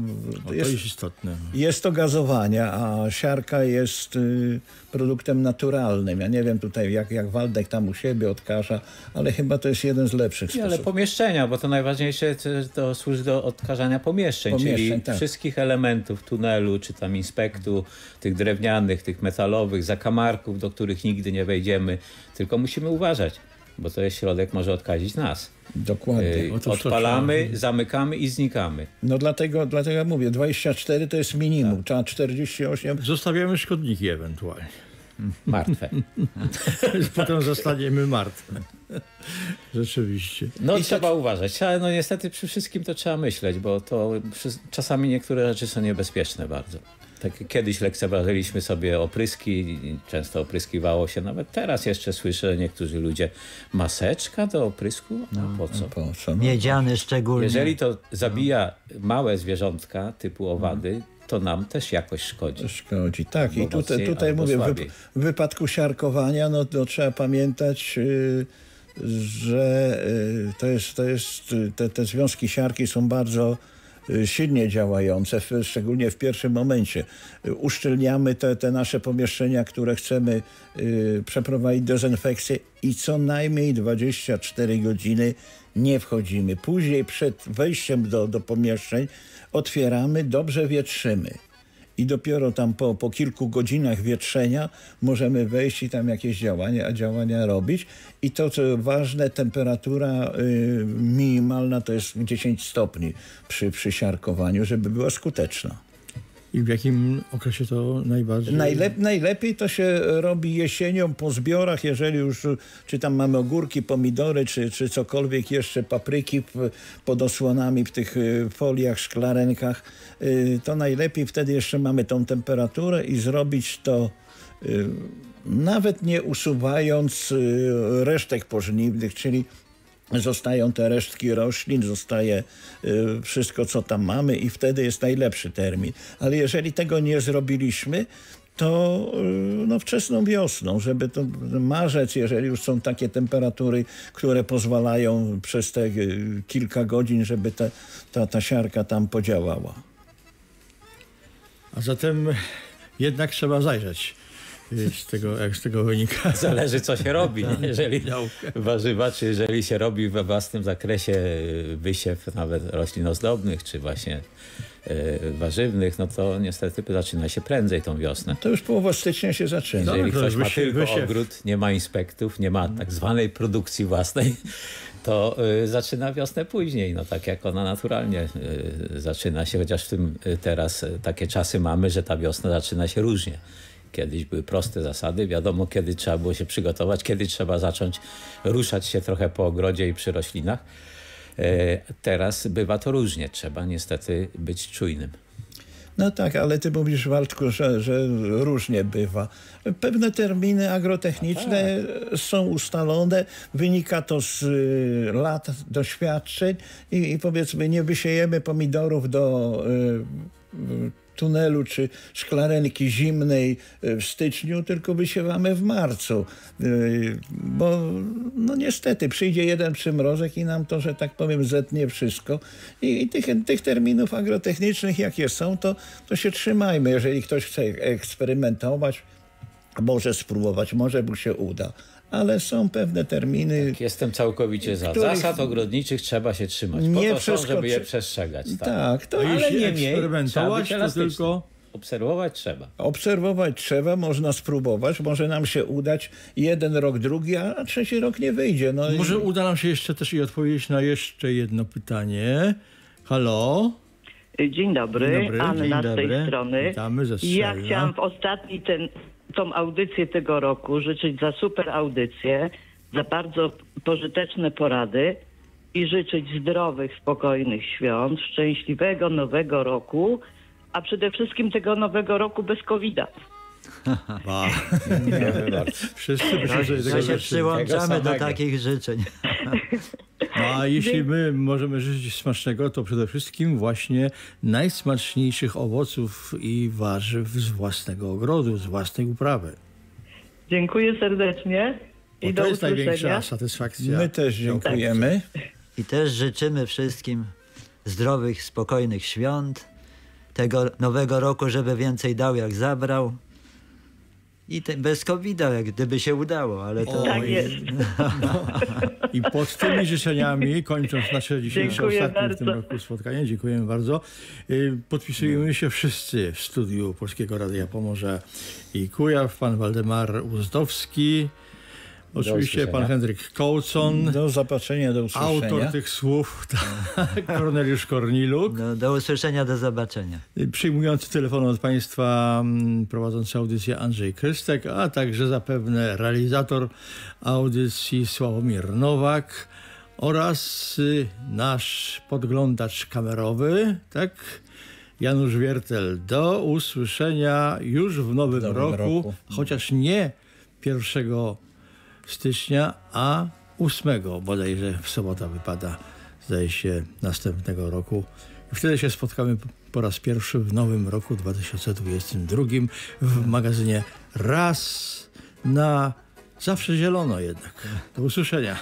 S1: to
S5: jest,
S1: jest istotne.
S5: jest to gazowanie, a siarka jest y, produktem naturalnym. Ja nie wiem tutaj, jak, jak Waldek tam u siebie odkaża, ale chyba to jest jeden z lepszych
S2: Nie, ale
S5: sposobów.
S2: pomieszczenia, bo to najważniejsze to, to służy do odkażania pomieszczeń,
S5: Pomieszczeń,
S2: czyli
S5: tak.
S2: wszystkich elementów tunelu, czy tam inspektu, tych drewnianych, tych metalowych, zakamarków, do których nigdy nie wejdziemy, tylko musimy uważać, bo to jest środek, może odkazić nas.
S5: Dokładnie.
S2: Odpalamy, zamykamy i znikamy.
S5: No dlatego, dlatego ja mówię, 24 to jest minimum,
S2: Tak.
S5: trzeba 48.
S1: Zostawiamy szkodniki ewentualnie. *laughs*
S2: Martwe. *laughs*
S1: Potem zostaniemy martwe. Rzeczywiście.
S2: No trzeba uważać. Trzeba, no niestety przy wszystkim to trzeba myśleć, bo to przy, czasami niektóre rzeczy są niebezpieczne bardzo. Tak kiedyś lekceważyliśmy sobie opryski, często opryskiwało się, nawet teraz jeszcze słyszę niektórzy ludzie, maseczka do oprysku? A po co?
S5: Po co? No,
S4: Miedziany szczególnie.
S2: Jeżeli to zabija małe zwierzątka typu owady, to nam też jakoś szkodzi.
S5: Szkodzi. Tak, i tutaj, tutaj mówię, w, wypadku siarkowania, no to trzeba pamiętać, y, że y, to jest, to jest y, te, te związki siarki są bardzo silnie działające, szczególnie w pierwszym momencie. Y, Uszczelniamy te, te nasze pomieszczenia, które chcemy y, przeprowadzić dezynfekcję i co najmniej 24 godziny nie wchodzimy. Później przed wejściem do, do pomieszczeń otwieramy, dobrze wietrzymy. I dopiero tam po, po kilku godzinach wietrzenia możemy wejść i tam jakieś działania, działania robić. I to, co ważne, temperatura y, minimalna to jest 10 stopni przy, przy siarkowaniu, żeby była skuteczna.
S1: I w jakim okresie to najbardziej...
S5: Najlep, najlepiej to się robi jesienią po zbiorach, jeżeli już czy tam mamy ogórki, pomidory, czy, czy cokolwiek jeszcze, papryki pod osłonami w tych y, foliach, szklarenkach, y, to najlepiej wtedy jeszcze mamy tą temperaturę i zrobić to y, nawet nie usuwając resztek pożniwnych, czyli zostają te resztki roślin, zostaje y, wszystko, co tam mamy i wtedy jest najlepszy termin. Ale jeżeli tego nie zrobiliśmy, to y, no, wczesną wiosną, żeby to marzec, jeżeli już są takie temperatury, które pozwalają przez te y, kilka godzin, żeby te, ta, ta siarka tam podziałała.
S1: A zatem jednak trzeba zajrzeć z tego, jak z tego wynika. *laughs*
S2: Zależy co się robi. nie? Jeżeli warzywa, czy jeżeli się robi we własnym zakresie y, wysiew nawet roślin ozdobnych, czy właśnie e, warzywnych, no to niestety zaczyna się prędzej tą wiosnę.
S5: To już połowa stycznia się zaczyna.
S2: Jeżeli
S1: to
S2: ktoś ma tylko
S1: wysiew.
S2: ogród, nie ma inspektów, nie ma tak zwanej produkcji własnej, to y, zaczyna wiosnę później, no tak jak ona naturalnie y, zaczyna się, chociaż w tym y, teraz y, takie czasy mamy, że ta wiosna zaczyna się różnie. Kiedyś były proste zasady, wiadomo kiedy trzeba było się przygotować, kiedy trzeba zacząć ruszać się trochę po ogrodzie i przy roślinach. E, Teraz bywa to różnie, trzeba niestety być czujnym.
S5: No tak, ale ty mówisz, Waldku, że, że różnie bywa. Pewne terminy agrotechniczne są ustalone, wynika to z y, lat doświadczeń i, i powiedzmy nie wysiejemy pomidorów do y, y, tunelu czy szklarenki zimnej y, w styczniu, tylko wysiewamy w marcu. Y, Bo no niestety przyjdzie jeden przymrozek i nam to, że tak powiem, zetnie wszystko. I, i tych, tych terminów agrotechnicznych, jakie są, to, to się trzymajmy. Jeżeli ktoś chce eksperymentować, może spróbować, może mu się uda. Ale są pewne terminy.
S2: Jestem całkowicie za. Zasad ogrodniczych trzeba się trzymać. Po
S5: Nie
S2: to są, żeby je przestrzegać. Tak.
S5: Tak, to
S1: A
S2: Ale
S1: jeśli
S2: nie mniej,
S1: eksperymentować, to tylko
S2: Obserwować trzeba.
S5: Obserwować trzeba, można spróbować, może nam się udać jeden rok, drugi, a trzeci rok nie wyjdzie. No i-
S1: Może uda nam się jeszcze też i odpowiedzieć na jeszcze jedno pytanie. Halo?
S9: Dzień dobry,
S1: Dzień dobry.
S9: Anna
S1: Dzień
S9: z tej
S1: dobry.
S9: strony.
S1: Witamy ze
S9: ja chciałam w ostatni ten, tą audycję tego roku życzyć za super audycję, za bardzo pożyteczne porady i życzyć zdrowych, spokojnych świąt, szczęśliwego nowego roku, a przede wszystkim tego nowego roku bez COVID-a. *laughs*
S1: Ba.
S2: Dziękujemy bardzo.
S1: Wszyscy
S4: To
S1: tego
S4: się przyłączamy do takich życzeń. *laughs*
S1: No, a jeśli my możemy życzyć smacznego, to przede wszystkim właśnie najsmaczniejszych owoców i warzyw z własnego ogrodu, z własnej uprawy.
S9: Dziękuję serdecznie i
S1: Bo
S9: do
S1: to jest
S9: usłyszenia.
S1: największa satysfakcja.
S5: My też dziękujemy.
S4: I też życzymy wszystkim zdrowych, spokojnych świąt, tego nowego roku, żeby więcej dał jak zabrał. I te, bez covid jak gdyby się udało, ale to...
S9: Tak jest. *laughs*
S1: I pod tymi życzeniami, kończąc nasze dzisiejsze
S9: Dziękuję
S1: ostatnie w tym
S9: bardzo.
S1: roku spotkanie, dziękujemy bardzo. Y, Podpisujemy się wszyscy w studiu Polskiego Radia Pomorza i Kujaw, pan Waldemar Uzdowski, oczywiście pan. Henryk Kołcon,
S5: Do zobaczenia, do usłyszenia.
S1: autor tych słów, *laughs* tak, Korneliusz Korniluk.
S4: No, do usłyszenia, do zobaczenia.
S1: Przyjmujący telefon od Państwa mm, prowadzący audycję Andrzej Krystek, a także zapewne realizator audycji Sławomir Nowak oraz y, nasz podglądacz kamerowy, tak? Janusz Wiertel. Do usłyszenia już w nowym,
S5: nowym
S1: roku,
S5: roku.
S1: chociaż nie 1 stycznia, a 8 bodajże w sobota wypada, zdaje się, następnego roku. I wtedy się spotkamy po raz pierwszy w nowym roku 2022 w magazynie Raz na Zawsze Zielono jednak. Do usłyszenia.